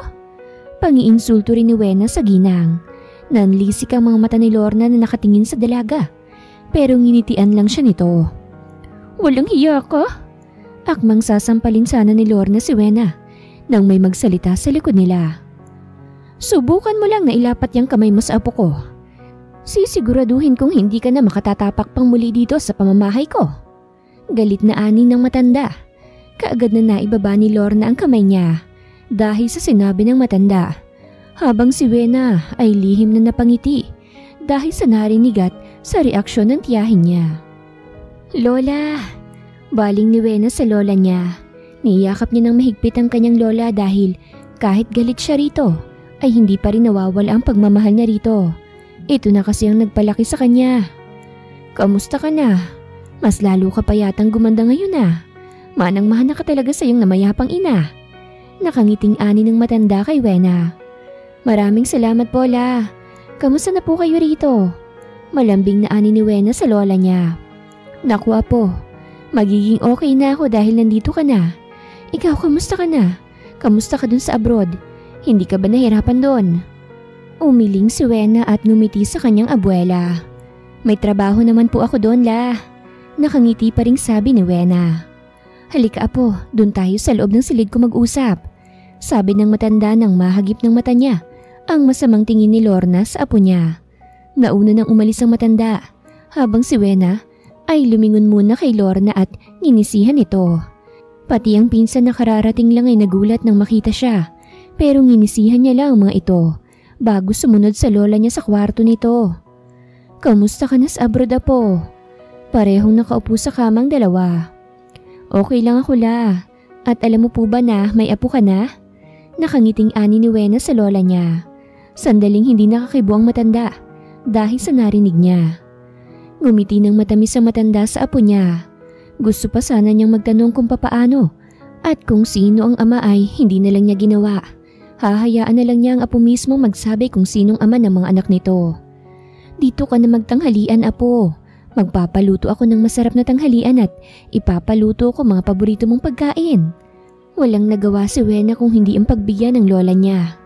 Pangiinsulto rin ni Wena sa ginang. Nanlisik ang mga mata ni Lorna na nakatingin sa dalaga. Pero nginitian lang siya nito. Walang hiya ka? Akmang sasampalin sana ni Lorna si Wena nang may magsalita sa likod nila. Subukan mo lang na ilapat yung kamay mo sa apo ko. Sisiguraduhin kong hindi ka na makatatapak pang muli dito sa pamamahay ko. Galit na ani ng matanda. Kaagad na naibaba ni Lorna ang kamay niya dahil sa sinabi ng matanda. Habang si Wena ay lihim na napangiti dahil sa narinigat sa reaksyon ng tiyahin niya. Lola! Baling ni Wena sa lola niya. Niyakap niya ng mahigpit ang kanyang lola dahil kahit galit siya rito, ay hindi pa rin nawawala ang pagmamahal niya rito. Ito na kasi ang nagpalaki sa kanya. Kamusta ka na? Mas lalo ka pa yatang gumanda ngayon ah. Manang-mahana ka talaga sa iyong namayapang ina. Nakangiting ani ng matanda kay Wena. Maraming salamat po la. Kamusta na po kayo rito? Malambing na ani ni Wena sa lola niya. Naku apo, magiging okay na ako dahil nandito ka na. Ikaw, kamusta ka na? Kamusta ka dun sa abroad? Hindi ka ba nahirapan doon? Umiling si Wena at ngumiti sa kanyang abuela. May trabaho naman po ako doon la. Nakangiti pa rin sabi ni Wena. Halika apo, doon tayo sa loob ng silid ko mag-usap. Sabi ng matanda nang mahagip ng mata niya ang masamang tingin ni Lorna sa apo niya. Nauna nang umalis ang matanda habang si Wena ay lumingon muna kay Lorna at nginisihan ito. Pati ang pinsan na kararating lang ay nagulat nang makita siya pero nginisihan niya lang mga ito bago sumunod sa lola niya sa kwarto nito. Kamusta ka na sa abroad po? Parehong nakaupo sa kamang dalawa. Okay lang ako la. At alam mo po ba na may apo ka na? Nakangiting ani ni Wena sa lola niya. Sandaling hindi nakakibo ang matanda dahil sa narinig niya. Ngumiti ng matamis ang matanda sa apo niya. Gusto pa sana niyang magtanong kung papaano at kung sino ang ama ay hindi na lang niya ginawa. Hahayaan na lang niya ang apo mismo magsabi kung sinong ama ng mga anak nito. Dito ka na magtanghalian apo. Magpapaluto ako ng masarap na tanghalian at ipapaluto ko mga paborito mong pagkain. Walang nagawa si Wena kung hindi ang pagbigyan ng lola niya.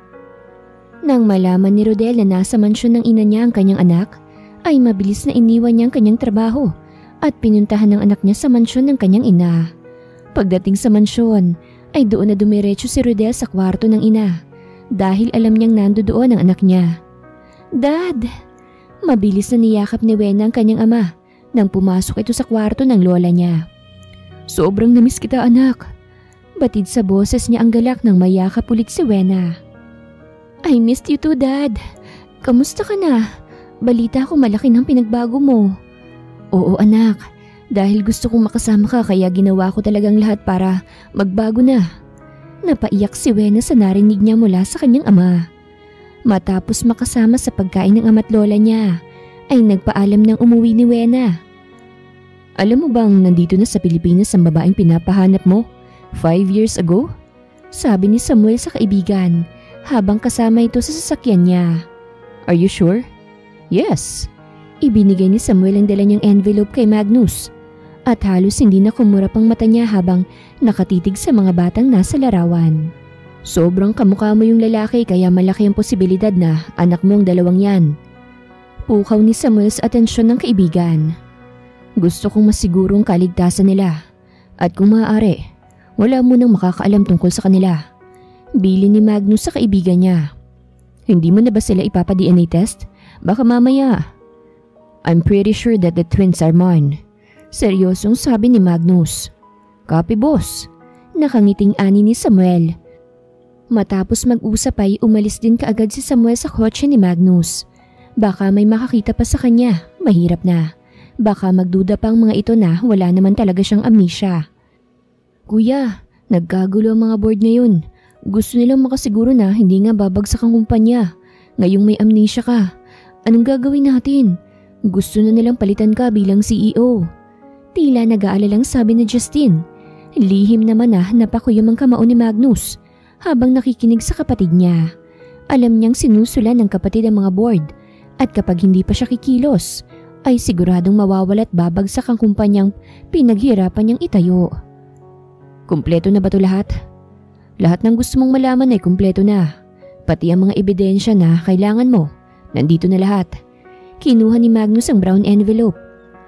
Nang malaman ni Rodel na nasa mansyon ng ina niya ang kanyang anak, ay mabilis na iniwan niya ang kanyang trabaho at pinuntahan ng anak niya sa mansyon ng kanyang ina. Pagdating sa mansyon, ay doon na dumiretso si Rodel sa kwarto ng ina dahil alam niyang nando doon ang anak niya. Dad! Mabilis na niyakap ni Wena ang kanyang ama nang pumasok ito sa kwarto ng lola niya. Sobrang namiss kita anak. Batid sa boses niya ang galak nang mayakap ulit si Wena. I missed you too dad. Kamusta ka na? Balita ko malaki ng pinagbago mo. Oo anak, dahil gusto kong makasama ka kaya ginawa ko talagang lahat para magbago na. Napaiyak si Wena sa narinig niya mula sa kanyang ama. Matapos makasama sa pagkain ng ama't lola niya, ay nagpaalam ng umuwi ni Wena. Alam mo bang nandito na sa Pilipinas ang babaeng pinapahanap mo? Five years ago? Sabi ni Samuel sa kaibigan habang kasama ito sa sasakyan niya. Are you sure? Yes. Ibinigay ni Samuel ang dala niyang envelope kay Magnus at halos hindi na kumura pang mata niya habang nakatitig sa mga batang nasa larawan. Sobrang kamukha mo yung lalaki kaya malaki ang posibilidad na anak mong dalawang yan. Pukaw ni Samuel sa atensyon ng kaibigan. Gusto kong masigurong kaligtasan nila at kung maaari, wala mo nang makakaalam tungkol sa kanila. Bili ni Magnus sa kaibigan niya. Hindi mo na ba sila ipapa-DNA test? Baka mamaya. I'm pretty sure that the twins are mine. Seryosong sabi ni Magnus. Copy boss. Nakangiting ani ni Samuel. Matapos mag-usap ay umalis din kaagad si Samuel sa kotse ni Magnus. Baka may makakita pa sa kanya, mahirap na. Baka magduda pa ang mga ito na wala naman talaga siyang amnesia. Kuya, nagkagulo ang mga board ngayon. Gusto nilang makasiguro na hindi nga babagsak ang kumpanya. Ngayong may amnesia ka, Anong gagawin natin? Gusto na nilang palitan ka bilang CEO. Tila nag-aalalang sabi ni Justin. Lihim naman na napakuyam ang kamao ni Magnus habang nakikinig sa kapatid niya. Alam niyang sinusulan ng kapatid ang mga board at kapag hindi pa siya kikilos ay siguradong mawawala at babagsak ang kumpanyang pinaghirapan niyang itayo. Kumpleto na ba ito lahat? Lahat ng gusto mong malaman ay kumpleto na. Pati ang mga ebidensya na kailangan mo Nandito na lahat. Kinuha ni Magnus ang brown envelope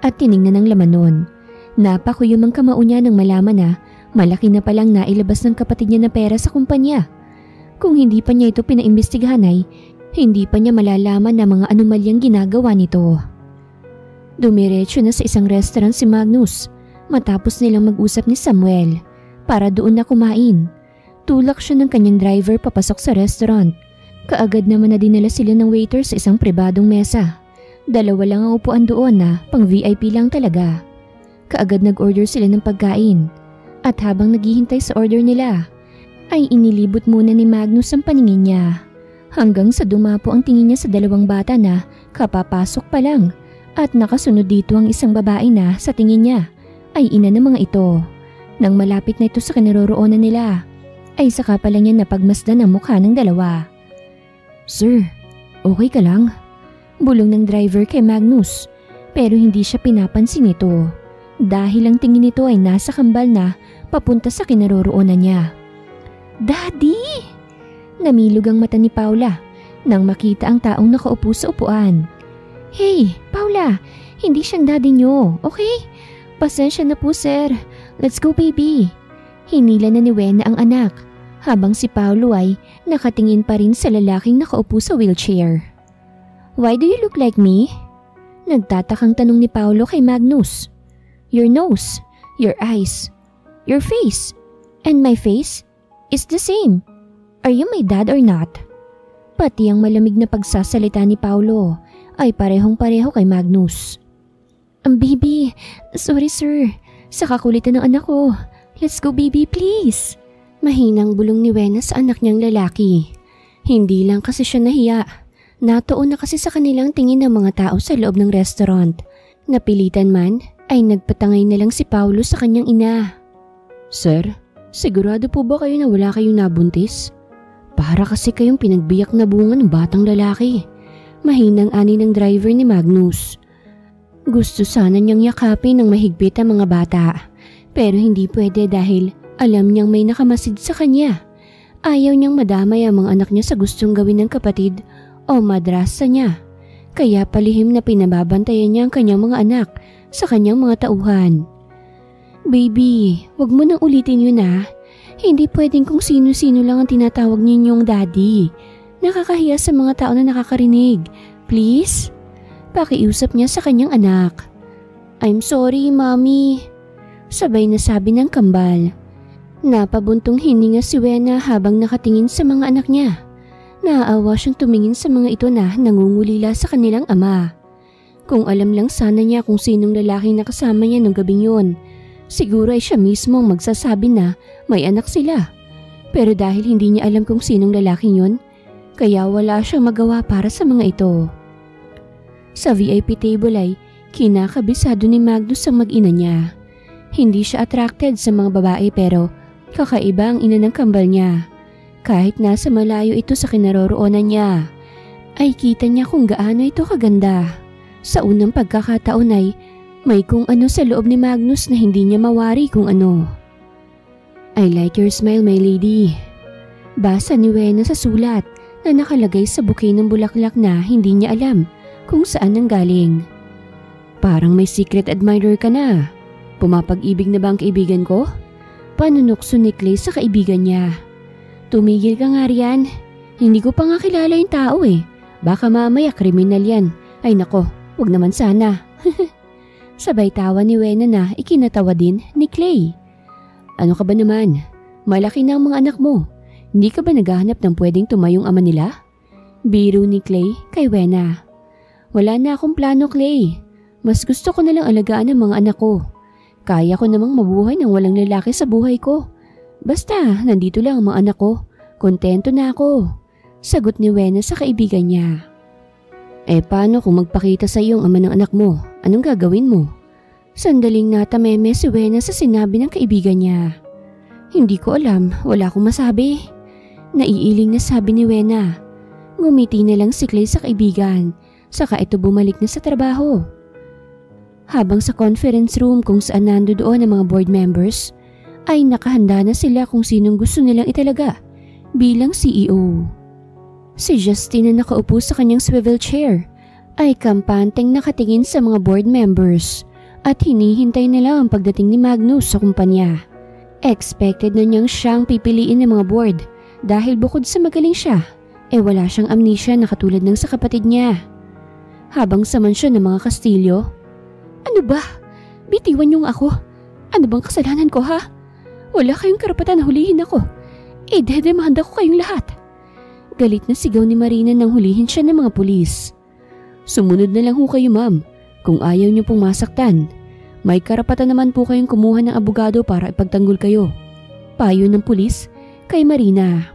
at tiningnan ang laman nun. Napakuyom ang kamao niya nang malaman na malaki na palang nailabas ng kapatid niya na pera sa kumpanya. Kung hindi pa niya ito pinaimbestigahan ay hindi pa niya malalaman na mga anomalyang ginagawa nito. Dumiretso na sa isang restaurant si Magnus matapos nilang mag-usap ni Samuel para doon na kumain. Tulak siya ng kanyang driver papasok sa restaurant Kaagad naman na dinala sila ng waiter sa isang pribadong mesa. Dalawa lang ang upuan doon na pang VIP lang talaga. Kaagad nag-order sila ng pagkain. At habang naghihintay sa order nila, ay inilibot muna ni Magnus ang paningin niya. Hanggang sa dumapo ang tingin niya sa dalawang bata na kapapasok pa lang at nakasunod dito ang isang babae na sa tingin niya ay ina ng mga ito. Nang malapit na ito sa kinaroroonan nila, ay saka pa lang niya napagmasdan ang mukha ng dalawa. Sir, okay ka lang? Bulong ng driver kay Magnus pero hindi siya pinapansin nito dahil ang tingin nito ay nasa kambal na papunta sa kinaroroonan niya. Daddy! Namilog ang mata ni Paula nang makita ang taong nakaupo sa upuan. Hey, Paula, hindi siyang daddy niyo, okay? Pasensya na po sir. Let's go baby. Hinila na ni Wena ang anak habang si Paulo ay nakatingin pa rin sa lalaking nakaupo sa wheelchair. Why do you look like me? Nagtatakang tanong ni Paulo kay Magnus. Your nose, your eyes, your face, and my face is the same. Are you my dad or not? Pati ang malamig na pagsasalita ni Paulo ay parehong pareho kay Magnus. Ang baby, sorry sir, sa kakulitan ng anak ko. Let's go baby please. Mahinang bulong ni Wena sa anak niyang lalaki. Hindi lang kasi siya nahiya. Natuon na kasi sa kanilang tingin ng mga tao sa loob ng restaurant. Napilitan man ay nagpatangay na lang si Paulo sa kanyang ina. Sir, sigurado po ba kayo na wala kayong nabuntis? Para kasi kayong pinagbiyak na bunga ng batang lalaki. Mahinang ani ng driver ni Magnus. Gusto sana niyang yakapin ng mahigpit ang mga bata. Pero hindi pwede dahil alam niyang may nakamasid sa kanya. Ayaw niyang madamay ang mga anak niya sa gustong gawin ng kapatid o madrasa niya. Kaya palihim na pinababantayan niya ang kanyang mga anak sa kanyang mga tauhan. Baby, wag mo nang ulitin yun ah. Hindi pwedeng kung sino-sino lang ang tinatawag ninyong daddy. Nakakahiya sa mga tao na nakakarinig. Please? Pakiusap niya sa kanyang anak. I'm sorry, mommy. Sabay na sabi ng kambal. Napabuntong hininga si Wena habang nakatingin sa mga anak niya. Naaawa siyang tumingin sa mga ito na nangungulila sa kanilang ama. Kung alam lang sana niya kung sinong lalaking nakasama niya nung gabing yun, Siguro ay siya mismo ang magsasabi na may anak sila. Pero dahil hindi niya alam kung sinong lalaking yun, kaya wala siyang magawa para sa mga ito. Sa VIP table ay kinakabisado ni Magnus ang mag-ina niya. Hindi siya attracted sa mga babae pero kakaiba ang ina ng kambal niya. Kahit nasa malayo ito sa kinaroroonan niya, ay kita niya kung gaano ito kaganda. Sa unang pagkakataon ay may kung ano sa loob ni Magnus na hindi niya mawari kung ano. I like your smile, my lady. Basa ni Wena sa sulat na nakalagay sa bouquet ng bulaklak na hindi niya alam kung saan nanggaling. Parang may secret admirer ka na. Pumapag-ibig na ba ang kaibigan ko? Panunukso ni Clay sa kaibigan niya. Tumigil ka nga riyan. Hindi ko pa nga kilala yung tao eh. Baka mamaya kriminal yan. Ay nako, wag naman sana. <laughs> Sabay tawa ni Wena na ikinatawa din ni Clay. Ano ka ba naman? Malaki na ang mga anak mo. Hindi ka ba naghahanap ng pwedeng tumayong ama nila? Biro ni Clay kay Wena. Wala na akong plano Clay. Mas gusto ko na lang alagaan ang mga anak ko. Kaya ko namang mabuhay ng walang lalaki sa buhay ko. Basta, nandito lang ang mga anak ko. Kontento na ako. Sagot ni Wena sa kaibigan niya. Eh paano kung magpakita sa iyo ang ama ng anak mo? Anong gagawin mo? Sandaling natameme si Wena sa sinabi ng kaibigan niya. Hindi ko alam, wala akong masabi. Naiiling na sabi ni Wena. Ngumiti na lang si Clay sa kaibigan, saka ito bumalik na sa trabaho. Habang sa conference room kung saan nando doon ang mga board members, ay nakahanda na sila kung sinong gusto nilang italaga bilang CEO. Si Justin na nakaupo sa kanyang swivel chair ay kampanteng nakatingin sa mga board members at hinihintay nila ang pagdating ni Magnus sa kumpanya. Expected na niyang siyang pipiliin ng mga board dahil bukod sa magaling siya, eh wala siyang amnesia na katulad ng sa kapatid niya. Habang sa mansyon ng mga Kastilyo, Ano ba? Bitiwan niyong ako. Ano bang kasalanan ko ha? Wala kayong karapatan na hulihin ako. Eh dedemanda ko kayong lahat. Galit na sigaw ni Marina nang hulihin siya ng mga pulis. Sumunod na lang ho kayo ma'am kung ayaw niyo pong masaktan. May karapatan naman po kayong kumuha ng abogado para ipagtanggol kayo. Payo ng pulis kay Marina.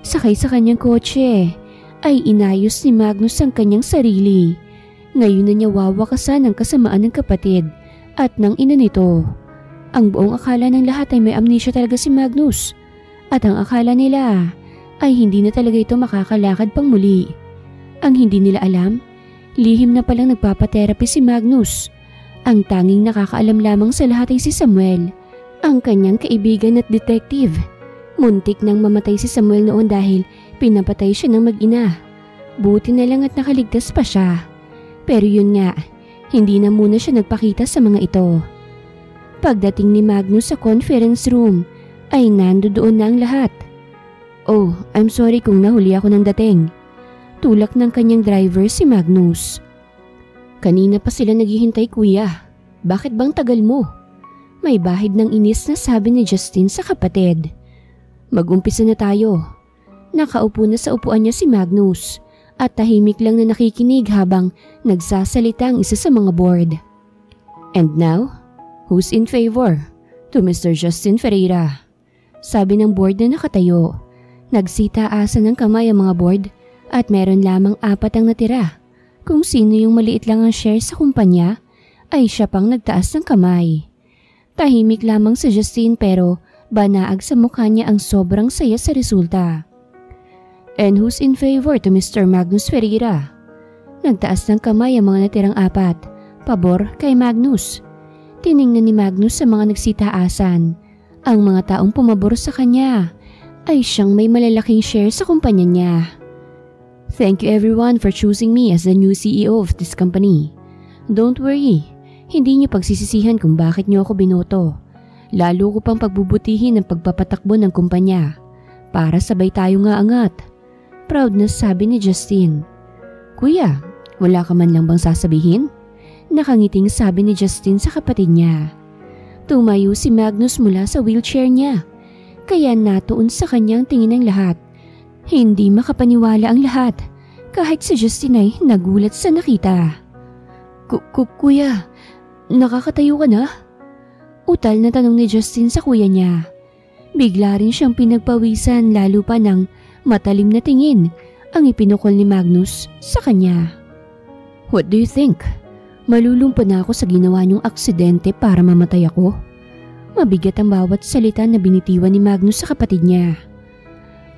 Sakay sa kanyang kotse ay inayos ni Magnus ang kanyang sarili. Ngayon na niya wawakasan ang kasamaan ng kapatid at ng ina nito. Ang buong akala ng lahat ay may amnesia talaga si Magnus at ang akala nila ay hindi na talaga ito makakalakad pang muli. Ang hindi nila alam Lihim na palang nagpapaterapi si Magnus. Ang tanging nakakaalam lamang sa lahat ay si Samuel, ang kanyang kaibigan at detective. Muntik nang mamatay si Samuel noon dahil pinapatay siya ng mag-ina. Buti na lang at nakaligtas pa siya. Pero yun nga, hindi na muna siya nagpakita sa mga ito. Pagdating ni Magnus sa conference room, ay nando doon na ang lahat. Oh, I'm sorry kung nahuli ako ng dating. Tulak ng kanyang driver si Magnus. Kanina pa sila naghihintay kuya. Bakit bang tagal mo? May bahid ng inis na sabi ni Justin sa kapatid. Mag-umpisa na tayo. Nakaupo na sa upuan niya si Magnus at tahimik lang na nakikinig habang nagsasalita ang isa sa mga board. And now, who's in favor? To Mr. Justin Ferreira. Sabi ng board na nakatayo. Nagsitaasa ng kamay ang mga board at meron lamang apat ang natira. Kung sino yung maliit lang ang share sa kumpanya, ay siya pang nagtaas ng kamay. Tahimik lamang si Justine pero banaag sa mukha niya ang sobrang saya sa resulta. And who's in favor to Mr. Magnus Ferreira? Nagtaas ng kamay ang mga natirang apat, pabor kay Magnus. Tiningnan ni Magnus sa mga nagsitaasan. Ang mga taong pumabor sa kanya ay siyang may malalaking share sa kumpanya niya. Thank you everyone for choosing me as the new CEO of this company. Don't worry, hindi niyo pagsisisihan kung bakit niyo ako binoto. Lalo ko pang pagbubutihin ang pagpapatakbo ng kumpanya para sabay tayo nga angat. Proud na sabi ni Justin. Kuya, wala ka man lang bang sasabihin? Nakangiting sabi ni Justin sa kapatid niya. Tumayo si Magnus mula sa wheelchair niya. Kaya natuon sa kanyang tingin ng lahat. Hindi makapaniwala ang lahat. Kahit si Justin ay nagulat sa nakita. Kuya, nakakatayo ka na? Utal na tanong ni Justin sa kuya niya. Bigla rin siyang pinagpawisan lalo pa ng Matalim na tingin ang ipinukol ni Magnus sa kanya. What do you think? Malulumpa na ako sa ginawa niyong aksidente para mamatay ako? Mabigat ang bawat salita na binitiwan ni Magnus sa kapatid niya.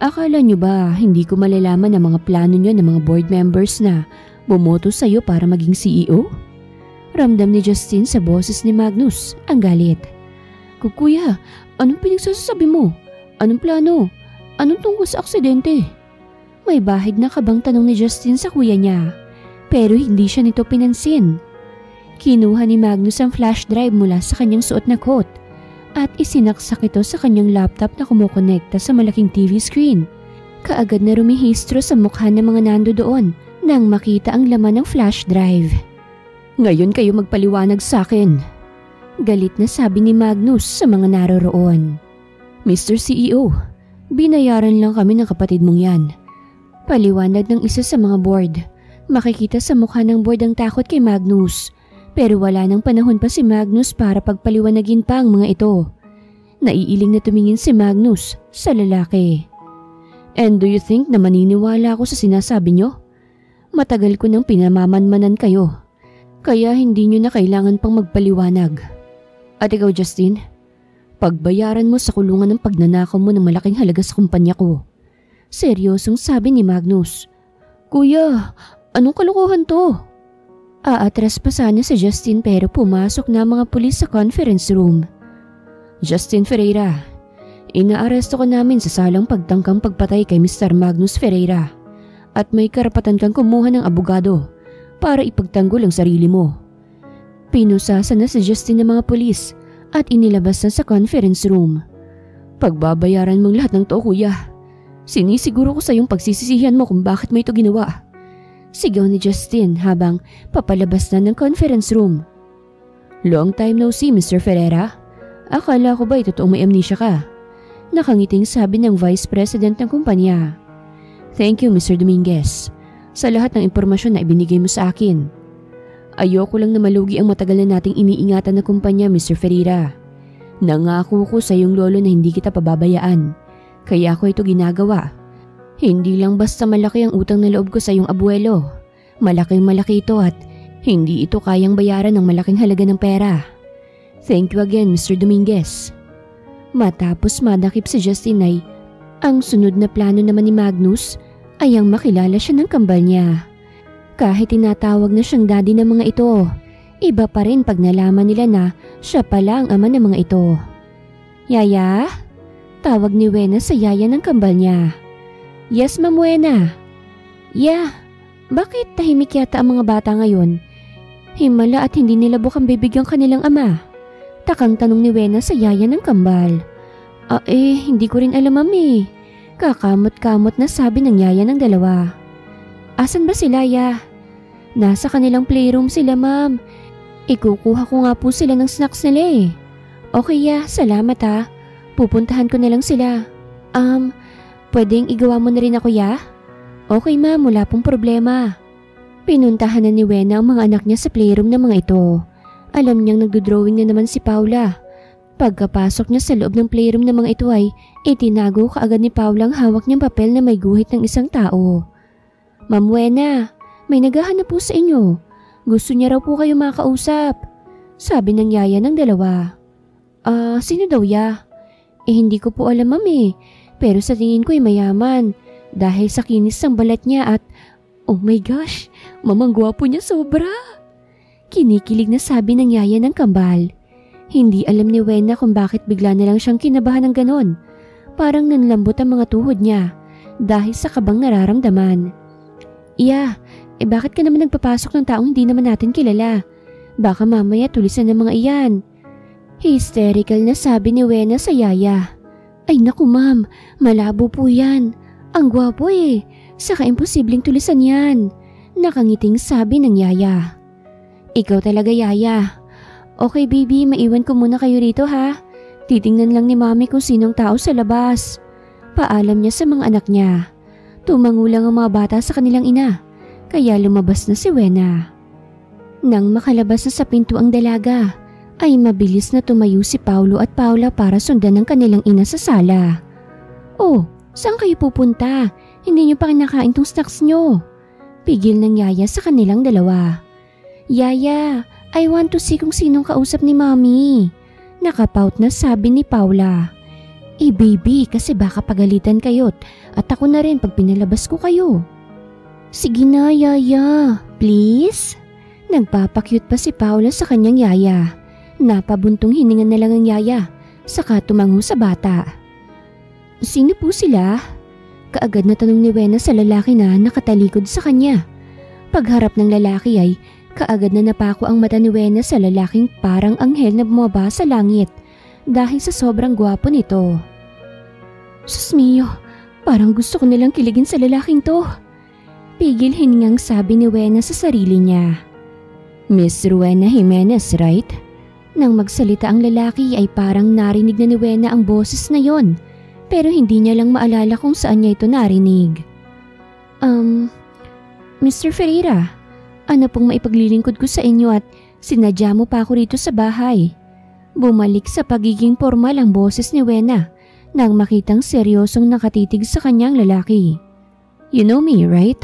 Akala niyo ba hindi ko malalaman ang mga plano niyo ng mga board members na bumoto sa iyo para maging CEO? Ramdam ni Justin sa boses ni Magnus ang galit. Kukuya, anong pinagsasabi mo? Anong plano? Anong tungkol sa aksidente? May bahid na kabang tanong ni Justin sa kuya niya pero hindi siya nito pinansin. Kinuha ni Magnus ang flash drive mula sa kanyang suot na coat at isinaksak ito sa kanyang laptop na kumukonekta sa malaking TV screen. Kaagad na rumihistro sa mukha ng mga nando doon nang makita ang laman ng flash drive. Ngayon kayo magpaliwanag sa akin. Galit na sabi ni Magnus sa mga naroroon. Mr. CEO, Binayaran lang kami ng kapatid mong yan. Paliwanag ng isa sa mga board. Makikita sa mukha ng board ang takot kay Magnus. Pero wala nang panahon pa si Magnus para pagpaliwanagin pa ang mga ito. Naiiling na tumingin si Magnus sa lalaki. And do you think na maniniwala ako sa sinasabi nyo? Matagal ko nang pinamamanmanan kayo. Kaya hindi nyo na kailangan pang magpaliwanag. At ikaw Justin, Pagbayaran mo sa kulungan ng pagnanakaw mo ng malaking halaga sa kumpanya ko. Seryosong sabi ni Magnus. Kuya, anong kalokohan to? Aatras pa sana si Justin pero pumasok na mga pulis sa conference room. Justin Ferreira, inaaresto ko namin sa salang pagtangkang pagpatay kay Mr. Magnus Ferreira at may karapatan kang kumuha ng abogado para ipagtanggol ang sarili mo. Pinusasa na si Justin ng mga pulis at inilabas na sa conference room. Pagbabayaran mong lahat ng to kuya. Sinisiguro ko sa iyong pagsisisihan mo kung bakit mo ito ginawa. Sigaw ni Justin habang papalabas na ng conference room. Long time no see Mr. Ferreira. Akala ko ba totoong may amnesia ka? Nakangiting sabi ng Vice President ng kumpanya. Thank you Mr. Dominguez sa lahat ng impormasyon na ibinigay mo sa akin. Ayoko lang na malugi ang matagal na nating iniingatan na kumpanya, Mr. Ferreira. Nangako ko sa iyong lolo na hindi kita pababayaan. Kaya ako ito ginagawa. Hindi lang basta malaki ang utang na loob ko sa iyong abuelo. Malaking malaki ito at hindi ito kayang bayaran ng malaking halaga ng pera. Thank you again, Mr. Dominguez. Matapos madakip si Justin ay ang sunod na plano naman ni Magnus ay ang makilala siya ng kambal niya. Kahit tinatawag na siyang daddy ng mga ito, iba pa rin pag nalaman nila na siya pala ang ama ng mga ito. Yaya? Tawag ni Wena sa yaya ng kambal niya. Yes, Ma'am Wena. Yeah, bakit tahimik yata ang mga bata ngayon? Himala at hindi nila bukang bibigyan kanilang ama. Takang tanong ni Wena sa yaya ng kambal. Ah eh, hindi ko rin alam mami. Kakamot-kamot na sabi ng yaya ng dalawa. Asan ba sila ya? Nasa kanilang playroom sila ma'am. Ikukuha ko nga po sila ng snacks nila eh. Okay ya, salamat ha. Pupuntahan ko na lang sila. Um, pwedeng igawa mo na rin ako ya? Okay ma'am, wala pong problema. Pinuntahan na ni Wena ang mga anak niya sa playroom ng mga ito. Alam niyang nagdodrawing na naman si Paula. Pagkapasok niya sa loob ng playroom ng mga ito ay itinago kaagad ni Paula ang hawak niyang papel na may guhit ng isang tao. Ma'am Wena, may naghahanap po sa inyo. Gusto niya raw po kayo makausap. Sabi ng yaya ng dalawa. Ah, uh, sino daw ya? Eh hindi ko po alam ma'am eh. Pero sa tingin ko ay mayaman. Dahil sa kinis ng balat niya at Oh my gosh, mamang gwapo niya sobra. Kinikilig na sabi ng yaya ng kambal. Hindi alam ni Wena kung bakit bigla na lang siyang kinabahan ng ganon. Parang nanlambot ang mga tuhod niya dahil sa kabang nararamdaman. Iya, eh bakit ka naman nagpapasok ng taong hindi naman natin kilala? Baka mamaya tulisan ng mga iyan. Hysterical na sabi ni Wena sa yaya. Ay naku ma'am, malabo po yan. Ang gwapo eh. Saka imposibleng tulisan yan. Nakangiting sabi ng yaya. Ikaw talaga yaya. Okay baby, maiwan ko muna kayo rito ha. Titingnan lang ni mami kung sinong tao sa labas. Paalam niya sa mga anak niya. Tumangulang ang mga bata sa kanilang ina. Kaya lumabas na si Wena. Nang makalabas na sa pinto ang dalaga, ay mabilis na tumayo si Paulo at Paula para sundan ng kanilang ina sa sala. Oh, saan kayo pupunta? Hindi niyo pa kinakain tong snacks niyo. Pigil ng yaya sa kanilang dalawa. Yaya, I want to see kung sinong kausap ni Mami. Nakapout na sabi ni Paula. Eh baby, kasi baka pagalitan kayo't at ako na rin pag pinalabas ko kayo. Sige na, yaya. Please? Nagpapakyut pa si Paula sa kanyang yaya. Napabuntong hiningan na lang ang yaya, saka tumango sa bata. Sino po sila? Kaagad na tanong ni Wena sa lalaki na nakatalikod sa kanya. Pagharap ng lalaki ay kaagad na napako ang mata ni Wena sa lalaking parang anghel na bumaba sa langit dahil sa sobrang gwapo nito. Sus mio, parang gusto ko nilang kiligin sa lalaking to. Pigil hiningang sabi ni Wena sa sarili niya. Miss Rowena Jimenez, right? Nang magsalita ang lalaki ay parang narinig na ni Wena ang boses na yon pero hindi niya lang maalala kung saan niya ito narinig. Um, Mr. Ferreira, ano pong maipaglilingkod ko sa inyo at sinadya mo pa ako rito sa bahay? Bumalik sa pagiging formal ang boses ni Wena nang makitang seryosong nakatitig sa kanyang lalaki. You know me, right?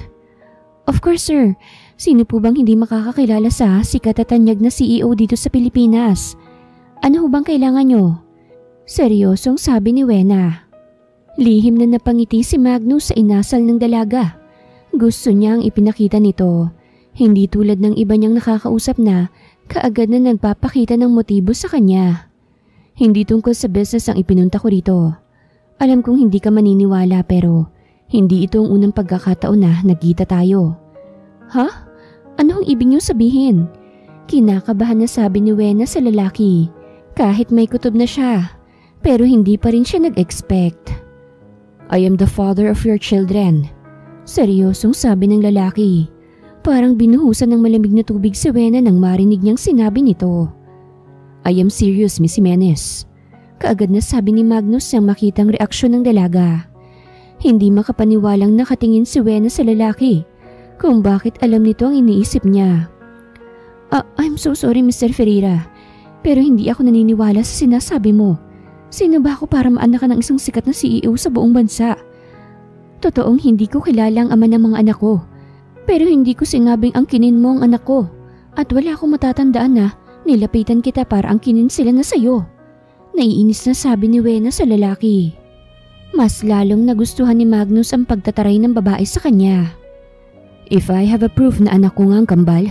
Of course, sir. Sino po bang hindi makakakilala sa sikat at tanyag na CEO dito sa Pilipinas? Ano ho bang kailangan nyo? Seryosong sabi ni Wena. Lihim na napangiti si Magnus sa inasal ng dalaga. Gusto niyang ipinakita nito. Hindi tulad ng iba niyang nakakausap na kaagad na nagpapakita ng motibo sa kanya. Hindi tungkol sa business ang ipinunta ko rito. Alam kong hindi ka maniniwala pero hindi ito ang unang pagkakataon na nagkita tayo. Ha? Ano ang ibig niyo sabihin? Kinakabahan na sabi ni Wena sa lalaki kahit may kutob na siya pero hindi pa rin siya nag-expect. I am the father of your children. Seryosong sabi ng lalaki. Parang binuhusan ng malamig na tubig si Wena nang marinig niyang sinabi nito. I am serious, Miss Jimenez. Kaagad na sabi ni Magnus nang makitang reaksyon ng dalaga. Hindi makapaniwalang nakatingin si Wena sa lalaki kung bakit alam nito ang iniisip niya. Uh, I'm so sorry Mr. Ferreira pero hindi ako naniniwala sa sinasabi mo. Sino ba ako para maanak ng isang sikat na CEO sa buong bansa? Totoong hindi ko kilala ang ama ng mga anak ko. Pero hindi ko sinabing ang kinin mo ang anak ko. At wala akong matatandaan na nilapitan kita para ang kinin sila na sayo. Naiinis na sabi ni Wena sa lalaki. Mas lalong nagustuhan ni Magnus ang pagtataray ng babae sa kanya. If I have a proof na anak ko nga ang kambal,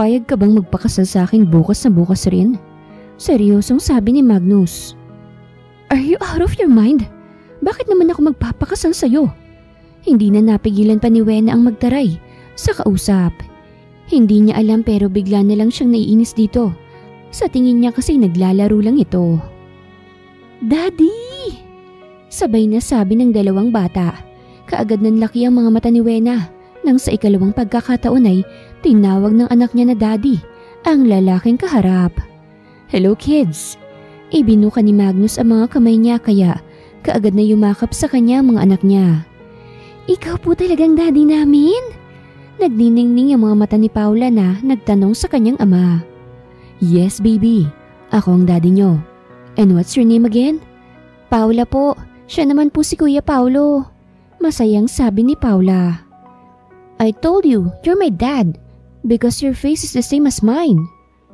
payag ka bang magpakasal sa akin bukas na bukas rin? Seryosong sabi ni Magnus. Are you out of your mind? Bakit naman ako magpapakasal sa'yo? Hindi na napigilan pa ni Wena ang magtaray sa kausap. Hindi niya alam pero bigla na lang siyang naiinis dito. Sa tingin niya kasi naglalaro lang ito. Daddy! Sabay na sabi ng dalawang bata. Kaagad ng laki ang mga mata ni Wena nang sa ikalawang pagkakataon ay tinawag ng anak niya na daddy ang lalaking kaharap. Hello kids! Ibinuka ni Magnus ang mga kamay niya kaya kaagad na yumakap sa kanya ang mga anak niya. Ikaw po talagang daddy namin? Nagniningning ang mga mata ni Paula na nagtanong sa kanyang ama. Yes baby, ako ang daddy nyo. And what's your name again? Paula po, siya naman po si Kuya Paulo. Masayang sabi ni Paula. I told you, you're my dad because your face is the same as mine.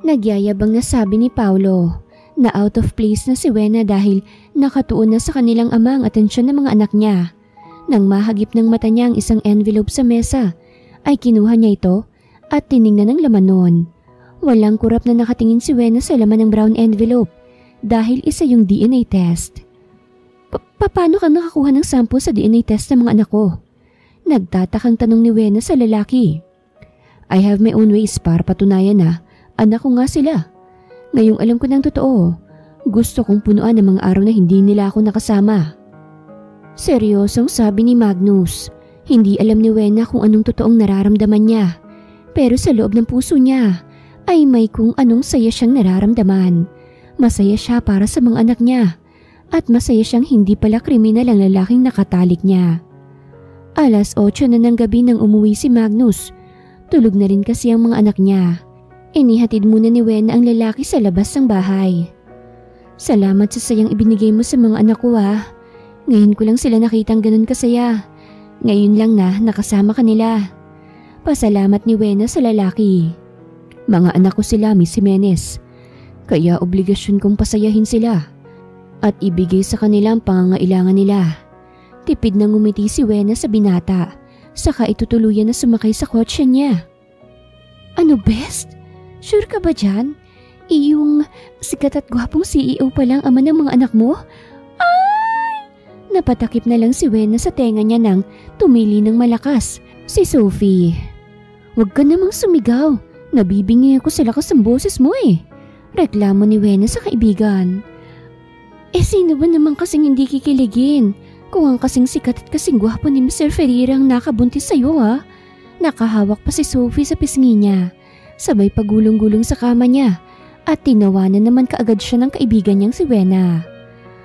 Nagyayabang na sabi ni Paulo na out of place na si Wena dahil nakatuon na sa kanilang ama ang atensyon ng mga anak niya. Nang mahagip ng mata niya ang isang envelope sa mesa, ay kinuha niya ito at tiningnan ng laman noon. Walang kurap na nakatingin si Wena sa laman ng brown envelope dahil isa yung DNA test. Pa paano ka nakakuha ng sample sa DNA test ng mga anak ko? Nagtatakang tanong ni Wena sa lalaki. I have my own ways para patunayan na anak ko nga sila. Ngayong alam ko ng totoo, gusto kong punuan ng mga araw na hindi nila ako nakasama. Seryosong sabi ni Magnus. Hindi alam ni Wena kung anong totoong nararamdaman niya. Pero sa loob ng puso niya ay may kung anong saya siyang nararamdaman. Masaya siya para sa mga anak niya. At masaya siyang hindi pala kriminal ang lalaking nakatalik niya. Alas 8 na ng gabi nang umuwi si Magnus. Tulog na rin kasi ang mga anak niya. Inihatid muna ni Wena ang lalaki sa labas ng bahay. Salamat sa sayang ibinigay mo sa mga anak ko ah. Ngayon ko lang sila nakitang ganun kasaya. Ngayon lang na nakasama kanila. Pasalamat ni Wena sa lalaki. Mga anak ko sila, Miss Jimenez. Kaya obligasyon kong pasayahin sila. At ibigay sa kanila ang pangangailangan nila. Tipid na ngumiti si Wena sa binata. Saka itutuluyan na sumakay sa kotse niya. Ano best? Sure ka ba dyan? Iyong sikat at gwapong CEO pa lang ama ng mga anak mo? Napatakip na lang si Wena sa tenga niya nang tumili ng malakas. Si Sophie. Huwag ka namang sumigaw. Nabibingi ako sa lakas ng boses mo eh. Reklamo ni Wena sa kaibigan. Eh sino ba naman kasing hindi kikiligin? Kung ang kasing sikat at kasing gwapo ni Mr. Ferreira ang nakabuntis sa'yo ha? Nakahawak pa si Sophie sa pisngi niya. Sabay pagulong-gulong sa kama niya. At tinawanan naman kaagad siya ng kaibigan niyang si Wena.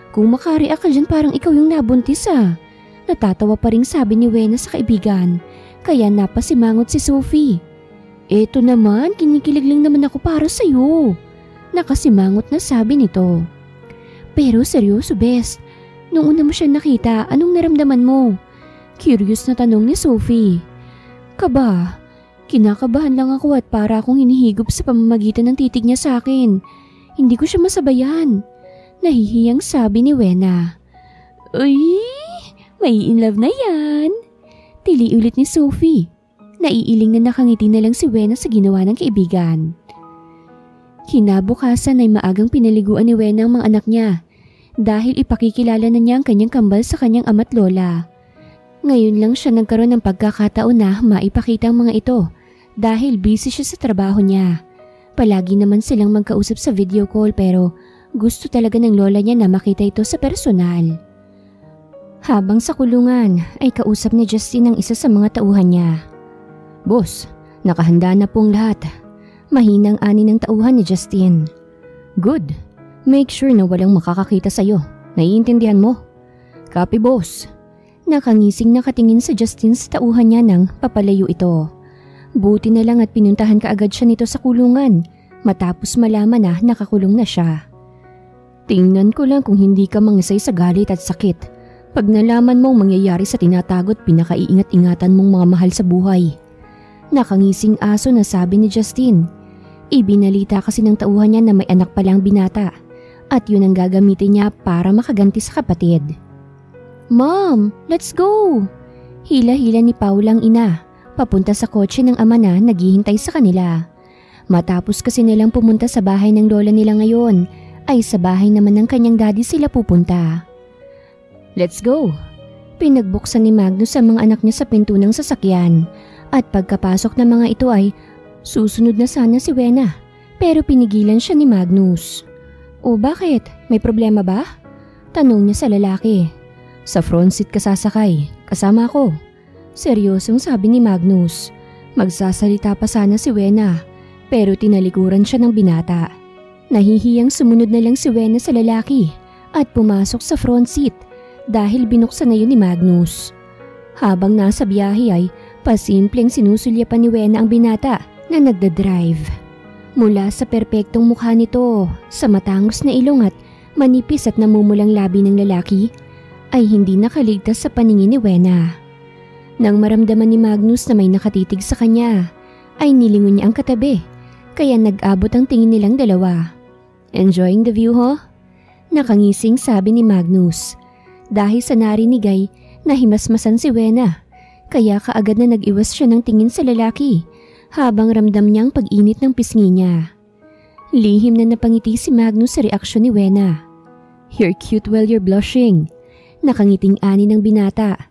Kung makareact ka dyan parang ikaw yung nabuntis ah. Natatawa pa rin sabi ni Wena sa kaibigan. Kaya napasimangot si Sophie. Eto naman, kinikilig lang naman ako para sa'yo. Nakasimangot na sabi nito. Pero seryoso best, nung una mo siya nakita, anong naramdaman mo? Curious na tanong ni Sophie. Kaba, kinakabahan lang ako at para akong hinihigop sa pamamagitan ng titig niya sa akin. Hindi ko siya masabayan. Nahihiyang sabi ni Wena. Uy, may in love na yan. Tili ulit ni Sophie. Naiiling na nakangiti na lang si Wena sa ginawa ng kaibigan. Kinabukasan ay maagang pinaliguan ni Wena ang mga anak niya dahil ipakikilala na niya ang kanyang kambal sa kanyang ama't lola. Ngayon lang siya nagkaroon ng pagkakataon na maipakita ang mga ito dahil busy siya sa trabaho niya. Palagi naman silang magkausap sa video call pero gusto talaga ng lola niya na makita ito sa personal. Habang sa kulungan ay kausap ni Justin ang isa sa mga tauhan niya. Boss, nakahanda na pong lahat. Mahinang ani ng tauhan ni Justin. Good. Make sure na walang makakakita sa'yo. Naiintindihan mo? Copy boss. Nakangising nakatingin sa Justin sa tauhan niya nang papalayo ito. Buti na lang at pinuntahan kaagad siya nito sa kulungan matapos malaman na nakakulong na siya. Tingnan ko lang kung hindi ka mangisay sa galit at sakit. Pag nalaman mong mangyayari sa tinatagot pinakaiingat-ingatan mong mga mahal sa buhay. Nakangising aso na sabi ni Justin. Ibinalita kasi ng tauhan niya na may anak palang binata at yun ang gagamitin niya para makaganti sa kapatid. Mom, let's go! Hila-hila ni Paulang ina papunta sa kotse ng ama na naghihintay sa kanila. Matapos kasi nilang pumunta sa bahay ng lola nila ngayon ay sa bahay naman ng kanyang daddy sila pupunta. Let's go! Pinagbuksan ni Magnus ang mga anak niya sa pinto ng sasakyan at pagkapasok ng mga ito ay susunod na sana si Wena pero pinigilan siya ni Magnus. O bakit? May problema ba? Tanong niya sa lalaki. Sa front seat ka sasakay, kasama ko. Seryosong sabi ni Magnus. Magsasalita pa sana si Wena pero tinalikuran siya ng binata. Nahihiyang sumunod na lang si Wena sa lalaki at pumasok sa front seat dahil binuksan na yun ni Magnus. Habang nasa biyahe ay pasimpleng sinusulyapan ni Wena ang binata na nagda-drive. Mula sa perpektong mukha nito, sa matangos na ilong at manipis at namumulang labi ng lalaki, ay hindi nakaligtas sa paningin ni Wena. Nang maramdaman ni Magnus na may nakatitig sa kanya, ay nilingon niya ang katabi, kaya nag-abot ang tingin nilang dalawa. Enjoying the view ho? Nakangising sabi ni Magnus. Dahil sa narinig ay nahimasmasan si Wena, kaya kaagad na nag-iwas siya ng tingin sa lalaki habang ramdam niyang pag-init ng pisngi niya. Lihim na napangiti si Magnus sa reaksyon ni Wena. You're cute while you're blushing. Nakangiting ani ng binata.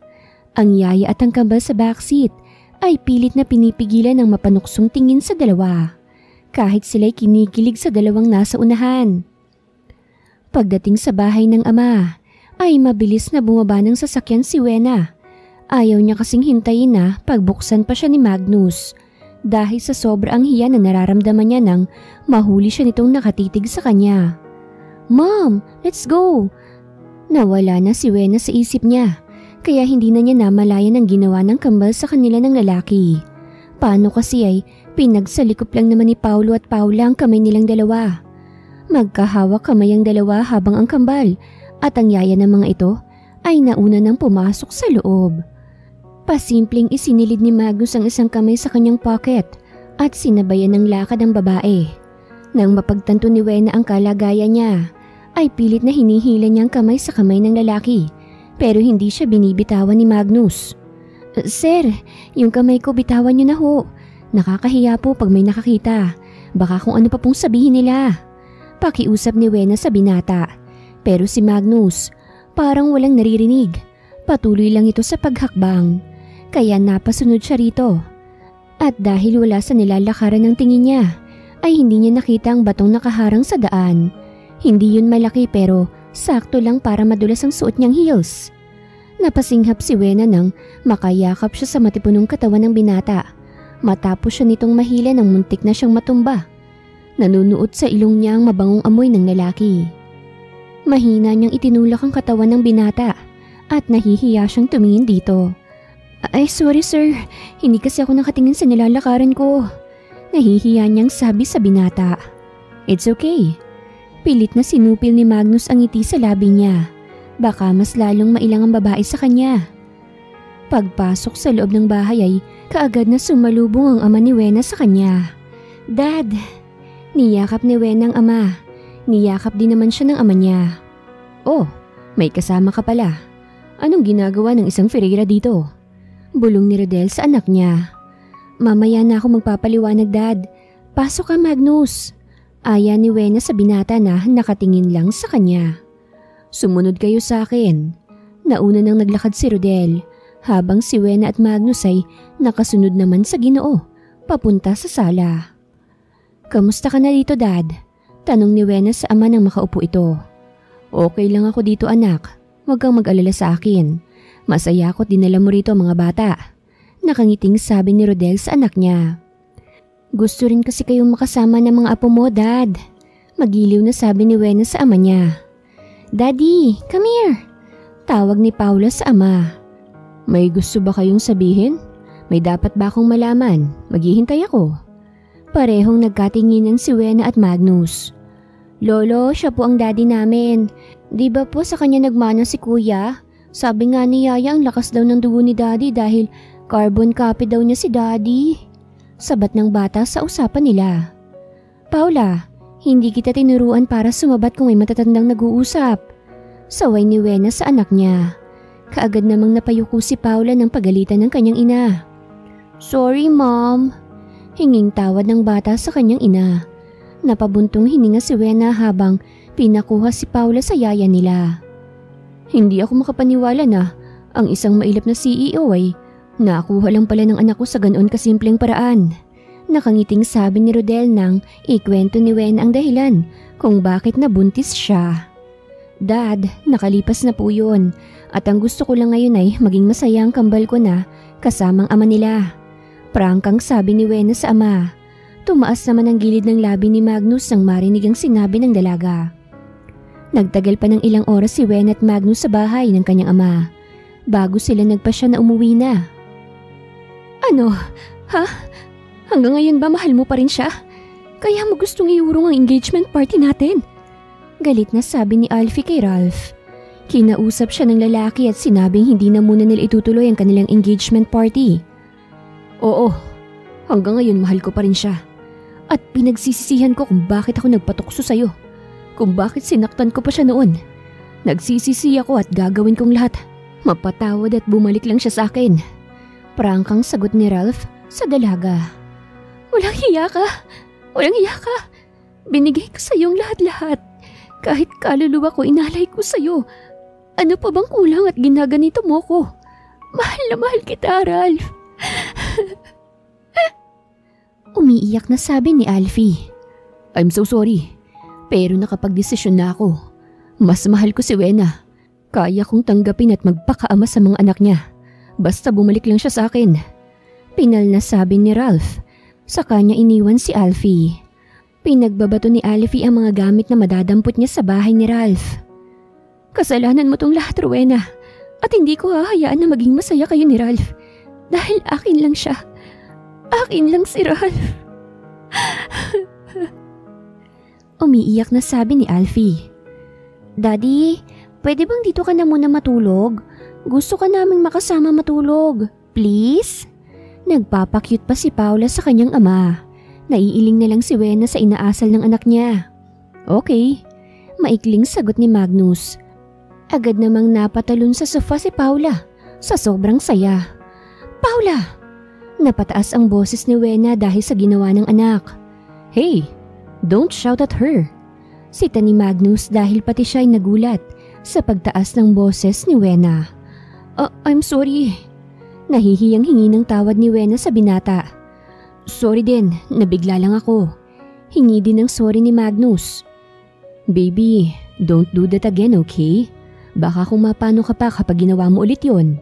Ang yaya at ang kambal sa backseat ay pilit na pinipigilan ng mapanuksong tingin sa dalawa. Kahit sila'y kinikilig sa dalawang nasa unahan. Pagdating sa bahay ng ama, ay mabilis na bumaba ng sasakyan si Wena. Ayaw niya kasing hintayin na pagbuksan pa siya ni Magnus dahil sa sobrang hiya na nararamdaman niya nang mahuli siya nitong nakatitig sa kanya. Mom, let's go! Nawala na si Wena sa isip niya kaya hindi na niya namalayan ang ginawa ng kambal sa kanila ng lalaki. Paano kasi ay pinagsalikop lang naman ni Paulo at Paula ang kamay nilang dalawa. Magkahawak kamay ang dalawa habang ang kambal at ang yaya ng mga ito ay nauna nang pumasok sa loob. Pasimpleng isinilid ni Magnus ang isang kamay sa kanyang pocket at sinabayan ng lakad ang babae. Nang mapagtanto ni Wena ang kalagayan niya, ay pilit na hinihila niya ang kamay sa kamay ng lalaki pero hindi siya binibitawan ni Magnus. Sir, yung kamay ko bitawan niyo na ho. Nakakahiya po pag may nakakita. Baka kung ano pa pong sabihin nila. Pakiusap ni Wena sa binata. Pero si Magnus, parang walang naririnig. Patuloy lang ito sa paghakbang kaya napasunod siya rito. At dahil wala sa nilalakaran ng tingin niya, ay hindi niya nakita ang batong nakaharang sa daan. Hindi yun malaki pero sakto lang para madulas ang suot niyang heels. Napasinghap si Wena nang makayakap siya sa matipunong katawan ng binata. Matapos siya nitong mahila ng muntik na siyang matumba. Nanunuot sa ilong niya ang mabangong amoy ng lalaki. Mahina niyang itinulak ang katawan ng binata at nahihiya siyang tumingin dito. Ay sorry sir, hindi kasi ako nakatingin sa nilalakaran ko. Nahihiya niyang sabi sa binata. It's okay. Pilit na sinupil ni Magnus ang ngiti sa labi niya. Baka mas lalong mailang ang babae sa kanya. Pagpasok sa loob ng bahay ay kaagad na sumalubong ang ama ni Wena sa kanya. Dad! Niyakap ni Wena ang ama. Niyakap din naman siya ng ama niya. Oh, may kasama ka pala. Anong ginagawa ng isang Ferreira dito? Bulong ni Rodel sa anak niya. Mamaya na ako magpapaliwanag dad. Pasok ka Magnus. Aya ni Wena sa binata na nakatingin lang sa kanya. Sumunod kayo sa akin. Nauna nang naglakad si Rodel habang si Wena at Magnus ay nakasunod naman sa ginoo papunta sa sala. Kamusta ka na dito dad? Tanong ni Wena sa ama nang makaupo ito. Okay lang ako dito anak. Huwag kang mag-alala sa akin. Masaya ako't dinala mo rito mga bata. Nakangiting sabi ni Rodel sa anak niya. Gusto rin kasi kayong makasama ng mga apo mo, Dad. Magiliw na sabi ni Wena sa ama niya. Daddy, come here. Tawag ni Paula sa ama. May gusto ba kayong sabihin? May dapat ba akong malaman? Maghihintay ako. Parehong nagkatinginan si Wena at Magnus. Lolo, siya po ang daddy namin. Di ba po sa kanya nagmana si kuya? Sabi nga ni Yaya ang lakas daw ng dugo ni Daddy dahil carbon copy daw niya si Daddy. Sabat ng bata sa usapan nila. Paula, hindi kita tinuruan para sumabat kung may matatandang nag-uusap. Saway ni Wena sa anak niya. Kaagad namang napayuko si Paula ng pagalitan ng kanyang ina. Sorry mom. Hinging tawad ng bata sa kanyang ina. Napabuntong hininga si Wena habang Pinakuha si Paula sa yaya nila. Hindi ako makapaniwala na ang isang mailap na CEO ay nakuha lang pala ng anak ko sa ganoon kasimpleng paraan. Nakangiting sabi ni Rodel nang ikwento ni Wen ang dahilan kung bakit nabuntis siya. Dad, nakalipas na po yun at ang gusto ko lang ngayon ay maging masaya ang kambal ko na kasamang ama nila. Prangkang sabi ni Wena sa ama. Tumaas naman ang gilid ng labi ni Magnus nang marinig ang sinabi ng dalaga. Nagtagal pa ng ilang oras si Wen at Magnus sa bahay ng kanyang ama bago sila nagpasya na umuwi na.
Ano? Ha? Hanggang ngayon ba mahal mo pa rin siya? Kaya mo gustong iurong ang engagement party natin?
Galit na sabi ni Alfie kay Ralph. Kinausap siya ng lalaki at sinabing hindi na muna nila itutuloy ang kanilang engagement party.
Oo, hanggang ngayon mahal ko pa rin siya. At pinagsisisihan ko kung bakit ako nagpatukso sa'yo. Kung bakit sinaktan ko pa siya noon. Nagsisisi ako at gagawin kong lahat. Mapatawad at bumalik lang siya sa akin.
Prangkang sagot ni Ralph sa dalaga.
Walang hiya ka. Walang hiya ka. Binigay ko sa iyong lahat-lahat. Kahit kaluluwa ko inalay ko sa iyo. Ano pa bang kulang at ginaganito mo ko? Mahal na mahal kita, Ralph. <laughs>
Umiiyak na sabi ni Alfie.
I'm so sorry. Pero nakapagdesisyon na ako. Mas mahal ko si Wena. Kaya kong tanggapin at magpakaama sa mga anak niya. Basta bumalik lang siya sa akin.
Pinal na sabi ni Ralph. Sa kanya iniwan si Alfie. Pinagbabato ni Alfie ang mga gamit na madadampot niya sa bahay ni Ralph.
Kasalanan mo tong lahat, Rowena. At hindi ko hahayaan na maging masaya kayo ni Ralph. Dahil akin lang siya. Akin lang si Ralph. <laughs>
Umiiyak na sabi ni Alfie. Daddy, pwede bang dito ka na muna matulog? Gusto ka naming makasama matulog. Please? Nagpapakyut pa si Paula sa kanyang ama. Naiiling na lang si Wena sa inaasal ng anak niya. Okay, maikling sagot ni Magnus. Agad namang napatalon sa sofa si Paula sa sobrang saya. Paula! Napataas ang boses ni Wena dahil sa ginawa ng anak.
Hey, don't shout at her.
Sita ni Magnus dahil pati siya ay nagulat sa pagtaas ng boses ni Wena.
Uh, I'm sorry.
Nahihiyang hingi ng tawad ni Wena sa binata.
Sorry din, nabigla lang ako.
Hingi din ng sorry ni Magnus.
Baby, don't do that again, okay? Baka kung mapano ka pa kapag ginawa mo ulit yon.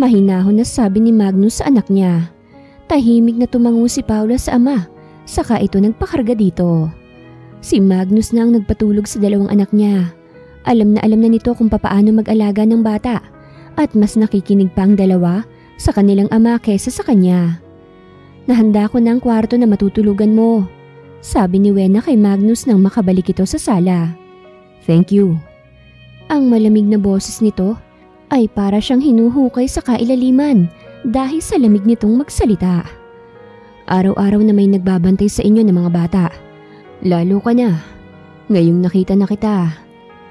Mahinahon na sabi ni Magnus sa anak niya. Tahimik na tumango si Paula sa ama, saka ito nagpakarga dito. Si Magnus na ang nagpatulog sa dalawang anak niya. Alam na alam na nito kung papaano mag-alaga ng bata at mas nakikinig pa ang dalawa sa kanilang ama kesa sa kanya. Nahanda ko na ang kwarto na matutulugan mo, sabi ni Wena kay Magnus nang makabalik ito sa sala.
Thank you,
ang malamig na boses nito ay para siyang hinuhukay sa kailaliman dahil sa lamig nitong magsalita. Araw-araw na may nagbabantay sa inyo ng mga bata. Lalo ka na. Ngayong nakita na kita.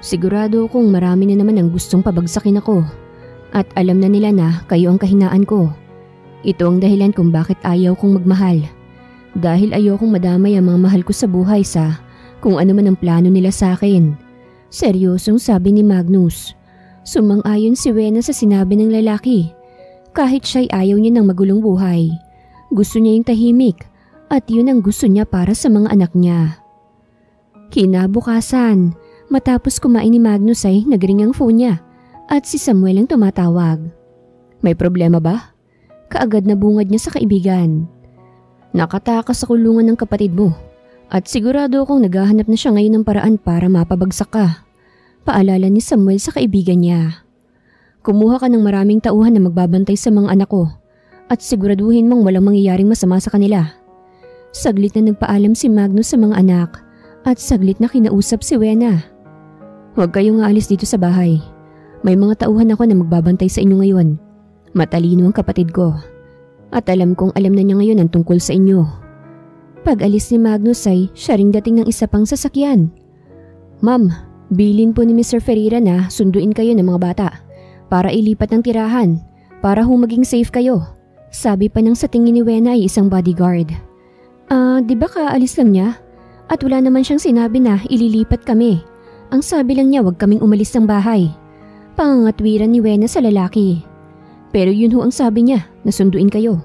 Sigurado kong marami na naman ang gustong pabagsakin ako. At alam na nila na kayo ang kahinaan ko. Ito ang dahilan kung bakit ayaw kong magmahal. Dahil ayokong madamay ang mga mahal ko sa buhay sa kung ano man ang plano nila sa akin. Seryosong sabi ni Magnus. Sumang-ayon si Wena sa sinabi ng lalaki. Kahit siya'y ayaw niya ng magulong buhay. Gusto niya yung tahimik at yun ang gusto niya para sa mga anak niya. Kinabukasan, matapos kumain ni Magnus ay nagring ang phone niya at si Samuel ang tumatawag.
May problema ba?
Kaagad na bungad niya sa kaibigan.
Nakatakas sa kulungan ng kapatid mo at sigurado akong naghahanap na siya ngayon ng paraan para mapabagsak ka. Paalala ni Samuel sa kaibigan niya. Kumuha ka ng maraming tauhan na magbabantay sa mga anak ko at siguraduhin mong walang mangyayaring masama sa kanila.
Saglit na nagpaalam si Magnus sa mga anak at saglit na kinausap si Wena.
Huwag kayong aalis dito sa bahay. May mga tauhan ako na magbabantay sa inyo ngayon. Matalino ang kapatid ko. At alam kong alam na niya ngayon ang tungkol sa inyo.
Pag-alis ni Magnus ay siya ring dating ng isa pang sasakyan.
Ma'am, bilin po ni Mr. Ferreira na sunduin kayo ng mga bata para ilipat ng tirahan para ho maging safe kayo. Sabi pa ng sa tingin ni Wena ay isang bodyguard.
Ah, uh, di ba kaalis lang niya? At wala naman siyang sinabi na ililipat kami.
Ang sabi lang niya huwag kaming umalis ng bahay. Pangangatwiran ni Wena sa lalaki. Pero yun ho ang sabi niya, nasunduin kayo.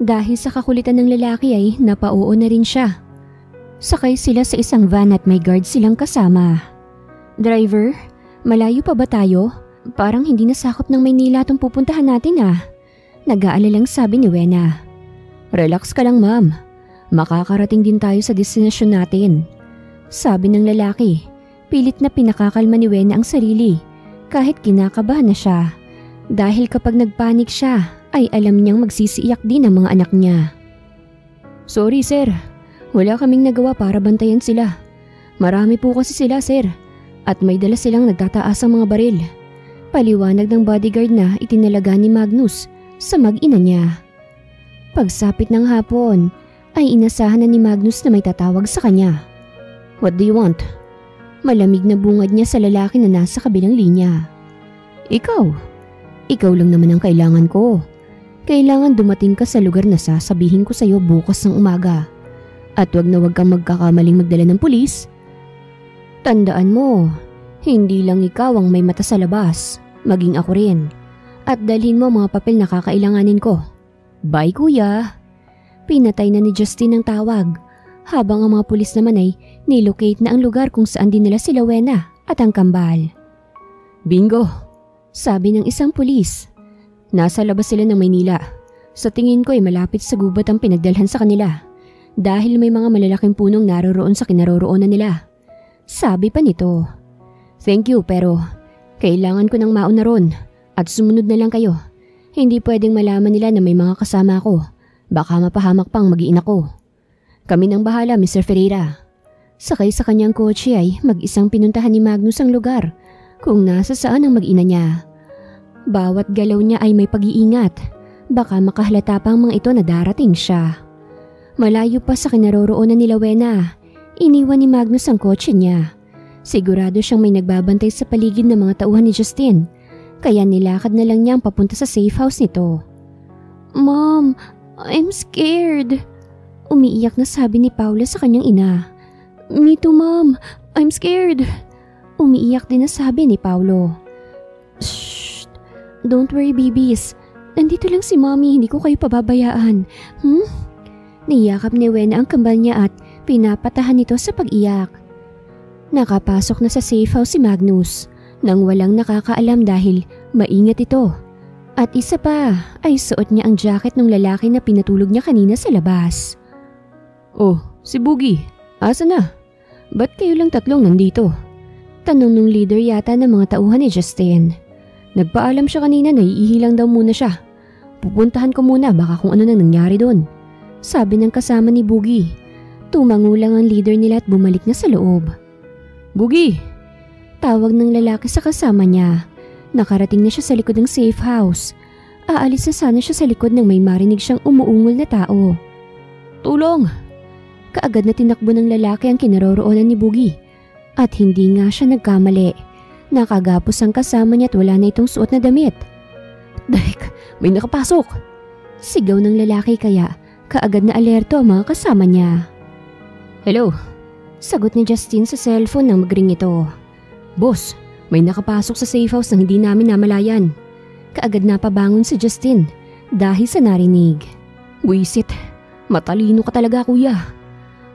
Dahil sa kakulitan ng lalaki ay napauo na rin siya. Sakay sila sa isang van at may guard silang kasama. Driver, malayo pa ba tayo? Parang hindi nasakop ng Maynila itong pupuntahan natin ah. Nag-aalalang sabi ni Wena. Relax ka lang ma'am. Makakarating din tayo sa destinasyon natin. Sabi ng lalaki. Pilit na pinakakalma ni Wena ang sarili kahit kinakabahan na siya. Dahil kapag nagpanik siya ay alam niyang magsisiiyak din ang mga anak niya. Sorry sir, wala kaming nagawa para bantayan sila. Marami po kasi sila sir at may dala silang nagtataas ang mga baril. Paliwanag ng bodyguard na itinalaga ni Magnus sa mag-ina niya. Pagsapit ng hapon ay inasahan na ni Magnus na may tatawag sa kanya. What do you want? Malamig na bungad niya sa lalaki na nasa kabilang linya. Ikaw. Ikaw lang naman ang kailangan ko. Kailangan dumating ka sa lugar na sasabihin ko sa iyo bukas ng umaga. At wag na wag kang magkakamaling magdala ng pulis. Tandaan mo, hindi lang ikaw ang may mata sa labas, maging ako rin. At dalhin mo mga papel na kakailanganin ko. Bye kuya. Pinatay na ni Justin ang tawag habang ang mga pulis naman ay nilocate na ang lugar kung saan din nila si Lowena at ang kambal. Bingo! Sabi ng isang pulis. Nasa labas sila ng Maynila. Sa tingin ko ay malapit sa gubat ang pinagdalhan sa kanila dahil may mga malalaking punong naroroon sa kinaroroonan nila. Sabi pa nito. Thank you pero kailangan ko ng mauna ron at sumunod na lang kayo. Hindi pwedeng malaman nila na may mga kasama ako. Baka mapahamak pang mag ko. Kami nang bahala, Mr. Ferreira. Sakay sa kanyang kotse ay mag-isang pinuntahan ni Magnus ang lugar kung nasa saan ang mag-ina niya. Bawat galaw niya ay may pag-iingat. Baka makahalata pa ang mga ito na darating siya. Malayo pa sa kinaroroonan ni Lawena, iniwan ni Magnus ang kotse niya. Sigurado siyang may nagbabantay sa paligid ng mga tauhan ni Justin, kaya nilakad na lang niya ang papunta sa safe house nito. Mom, I'm scared. Umiiyak na sabi ni Paula sa kanyang ina. Me too mom, I'm scared. Umiiyak din na sabi ni Paulo. Shh, don't worry babies. Nandito lang si mommy, hindi ko kayo pababayaan. Hmm? Niyakap ni Wena ang kambal niya at pinapatahan nito sa pag-iyak. Nakapasok na sa safe house si Magnus nang walang nakakaalam dahil maingat ito. At isa pa ay suot niya ang jacket ng lalaki na pinatulog niya kanina sa labas. Oh, si Boogie. Asa na? Ba't kayo lang tatlong nandito? Tanong nung leader yata ng mga tauhan ni Justin. Nagpaalam siya kanina na iihilang daw muna siya. Pupuntahan ko muna baka kung ano nang nangyari doon. Sabi ng kasama ni Boogie. Tumango lang ang leader nila at bumalik na sa loob. Boogie! Tawag ng lalaki sa kasama niya. Nakarating na siya sa likod ng safe house. Aalis na sana siya sa likod nang may marinig siyang umuungol na tao. Tulong! Kaagad na tinakbo ng lalaki ang kinaroroonan ni Bugi. At hindi nga siya nagkamali. Nakagapos ang kasama niya at wala na itong suot na damit. Dahil may nakapasok! Sigaw ng lalaki kaya kaagad na alerto ang mga kasama niya. Hello? Sagot ni Justin sa cellphone nang magring ito. Boss, may nakapasok sa safe house nang hindi namin namalayan. Kaagad na pabangon si Justin dahil sa narinig. Wisit, matalino ka talaga kuya.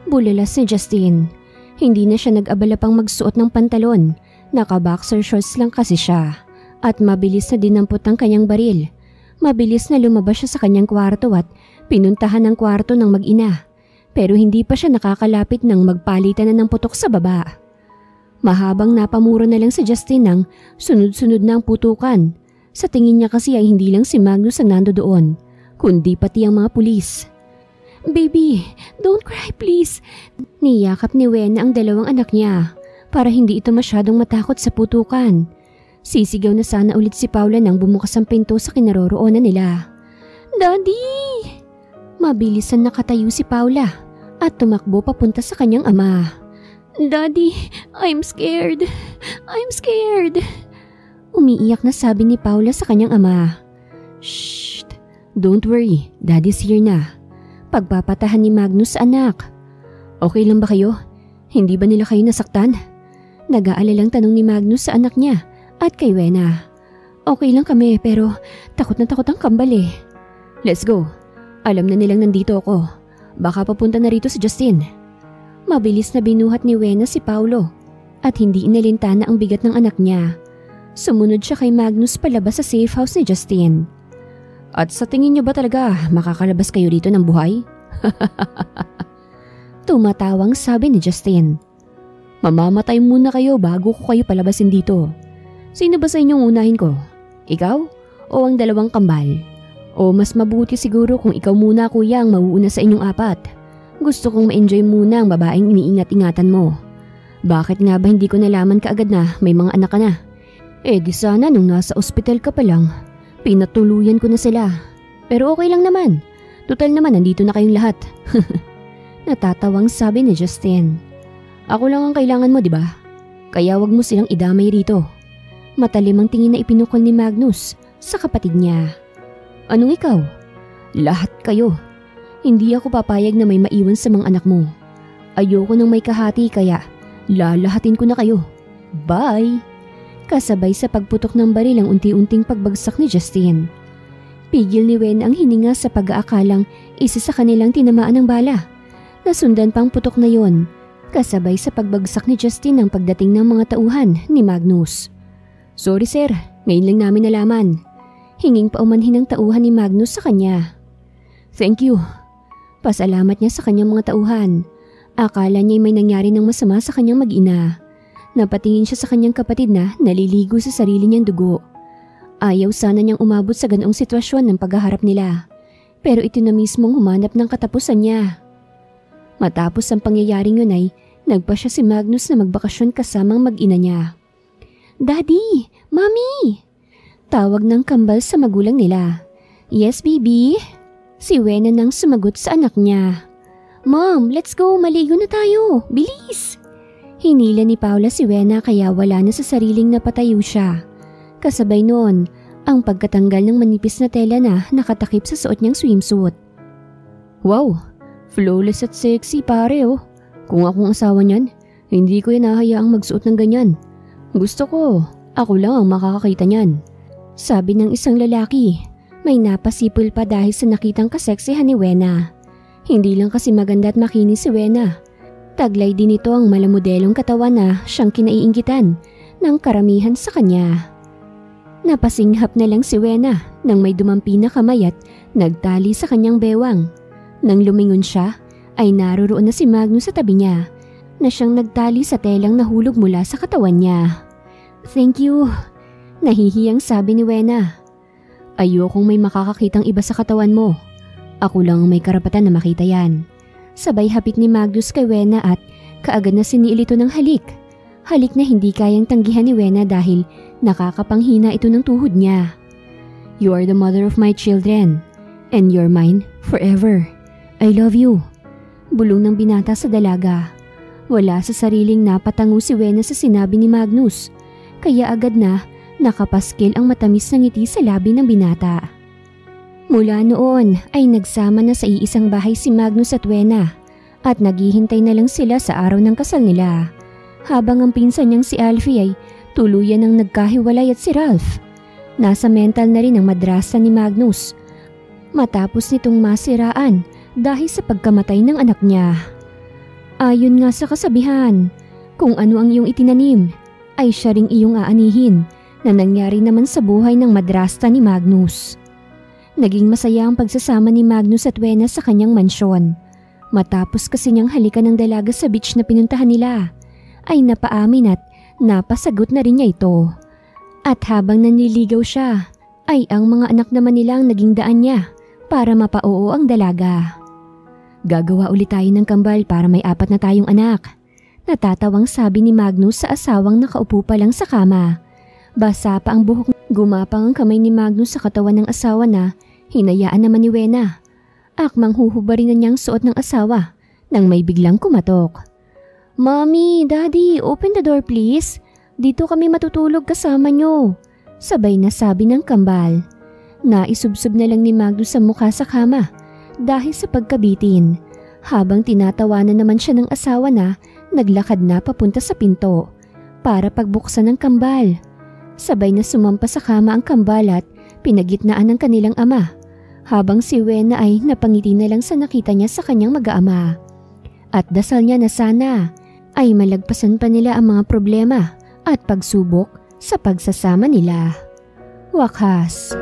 Bulalas ni Justin. Hindi na siya nag-abala pang magsuot ng pantalon. Naka-boxer shorts lang kasi siya. At mabilis na dinampot ang kanyang baril. Mabilis na lumabas siya sa kanyang kwarto at pinuntahan ang kwarto ng mag-ina. Pero hindi pa siya nakakalapit nang magpalitan na ng putok sa baba. Mahabang napamura na lang si Justin ng sunod-sunod na ang putukan. Sa tingin niya kasi ay hindi lang si Magnus ang nando doon, kundi pati ang mga pulis. Baby, don't cry please. Niyakap ni Wen ang dalawang anak niya para hindi ito masyadong matakot sa putukan. Sisigaw na sana ulit si Paula nang bumukas ang pinto sa kinaroroonan nila. Daddy! Mabilisan nakatayo si Paula at tumakbo papunta sa kanyang ama. Daddy, I'm scared. I'm scared. Umiiyak na sabi ni Paula sa kanyang ama. Shh! Don't worry, Daddy's here na. Pagpapatahan ni Magnus anak. Okay lang ba kayo? Hindi ba nila kayo nasaktan? Nag-aalalang tanong ni Magnus sa anak niya at kay Wena. Okay lang kami pero takot na takot ang kambal eh. Let's go. Alam na nilang nandito ako. Baka papunta na rito si Justin. Mabilis na binuhat ni Wena si Paulo at hindi inalintana ang bigat ng anak niya. Sumunod siya kay Magnus palabas sa safe house ni Justin. At sa tingin niyo ba talaga makakalabas kayo dito ng buhay? <laughs> Tumatawang sabi ni Justin. Mamamatay muna kayo bago ko kayo palabasin dito. Sino ba sa inyong unahin ko? Ikaw o ang dalawang kambal? O mas mabuti siguro kung ikaw muna kuya ang mauuna sa inyong apat. Gusto kong ma-enjoy muna ang babaeng iniingat-ingatan mo. Bakit nga ba hindi ko nalaman kaagad na may mga anak ka na? Eh di sana nung nasa ospital ka pa lang, pinatuluyan ko na sila. Pero okay lang naman. Total naman nandito na kayong lahat. <laughs> Natatawang sabi ni Justin. Ako lang ang kailangan mo, di ba? Kaya wag mo silang idamay rito. Matalim ang tingin na ipinukol ni Magnus sa kapatid niya. Anong ikaw? Lahat kayo. Hindi ako papayag na may maiwan sa mga anak mo. Ayoko nang may kahati kaya lalahatin ko na kayo. Bye! Kasabay sa pagputok ng baril ang unti-unting pagbagsak ni Justin. Pigil ni Wen ang hininga sa pag-aakalang isa sa kanilang tinamaan ng bala. Nasundan pang putok na yon, kasabay sa pagbagsak ni Justin ang pagdating ng mga tauhan ni Magnus. Sorry sir, ngayon lang namin nalaman. Hinging paumanhin ng tauhan ni Magnus sa kanya. Thank you. Pasalamat niya sa kanyang mga tauhan. Akala niya may nangyari ng masama sa kanyang mag-ina. Napatingin siya sa kanyang kapatid na naliligo sa sarili niyang dugo. Ayaw sana niyang umabot sa ganoong sitwasyon ng paghaharap nila. Pero ito na mismong humanap ng katapusan niya. Matapos ang pangyayaring yun ay nagpa siya si Magnus na magbakasyon kasamang mag-ina niya. Daddy! Mommy! Tawag ng kambal sa magulang nila. Yes, baby? Si Wena nang sumagot sa anak niya. Mom, let's go, maligo na tayo. Bilis! Hinila ni Paula si Wena kaya wala na sa sariling napatayo siya. Kasabay noon, ang pagkatanggal ng manipis na tela na nakatakip sa suot niyang swimsuit. Wow, flawless at sexy pare oh. Kung akong asawa niyan, hindi ko yan nahayaang magsuot ng ganyan. Gusto ko, ako lang ang makakakita niyan. Sabi ng isang lalaki, may napasipol pa dahil sa nakitang kaseksihan ni Wena. Hindi lang kasi maganda at makinis si Wena. Taglay din ito ang malamodelong katawan na siyang kinaiinggitan ng karamihan sa kanya. Napasinghap na lang si Wena nang may dumampi na kamay at nagtali sa kanyang bewang. Nang lumingon siya, ay naroroon na si Magnus sa tabi niya na siyang nagtali sa telang nahulog mula sa katawan niya. Thank you, Nahihiyang sabi ni Wena. Ayokong may makakakitang iba sa katawan mo. Ako lang may karapatan na makita yan. Sabay hapit ni Magnus kay Wena at kaagad na siniil ito ng halik. Halik na hindi kayang tanggihan ni Wena dahil nakakapanghina ito ng tuhod niya. You are the mother of my children and you're mine forever. I love you. Bulong ng binata sa dalaga. Wala sa sariling napatango si Wena sa sinabi ni Magnus. Kaya agad na Nakapaskil ang matamis na ngiti sa labi ng binata. Mula noon ay nagsama na sa iisang bahay si Magnus at Wena at naghihintay na lang sila sa araw ng kasal nila. Habang ang pinsan niyang si Alfie ay tuluyan ng nagkahiwalay at si Ralph. Nasa mental na rin ang madrasa ni Magnus. Matapos nitong masiraan dahil sa pagkamatay ng anak niya. Ayon nga sa kasabihan, kung ano ang iyong itinanim, ay siya ring iyong aanihin na nangyari naman sa buhay ng madrasta ni Magnus. Naging masaya ang pagsasama ni Magnus at Wena sa kanyang mansyon. Matapos kasi niyang halika ng dalaga sa beach na pinuntahan nila, ay napaamin at napasagot na rin niya ito. At habang nanliligaw siya, ay ang mga anak naman nila ang naging daan niya para mapaoo ang dalaga. Gagawa ulit tayo ng kambal para may apat na tayong anak. Natatawang sabi ni Magnus sa asawang nakaupo pa lang sa kama Basa pa ang buhok. Gumapang ang kamay ni Magnus sa katawan ng asawa na hinayaan naman ni Wena. Akmang huhubarin na niyang suot ng asawa nang may biglang kumatok. Mommy, Daddy, open the door please. Dito kami matutulog kasama niyo. Sabay na sabi ng kambal. Naisubsob na lang ni Magnus sa mukha sa kama dahil sa pagkabitin. Habang tinatawanan naman siya ng asawa na naglakad na papunta sa pinto.
para pagbuksan ng kambal. Sabay na sumampa sa kama ang kambal at pinagitnaan ng kanilang ama habang si Wena ay napangiti na lang sa nakita niya sa kanyang mag-aama. At dasal niya na sana ay malagpasan pa nila ang mga problema at pagsubok sa pagsasama nila. Wakas.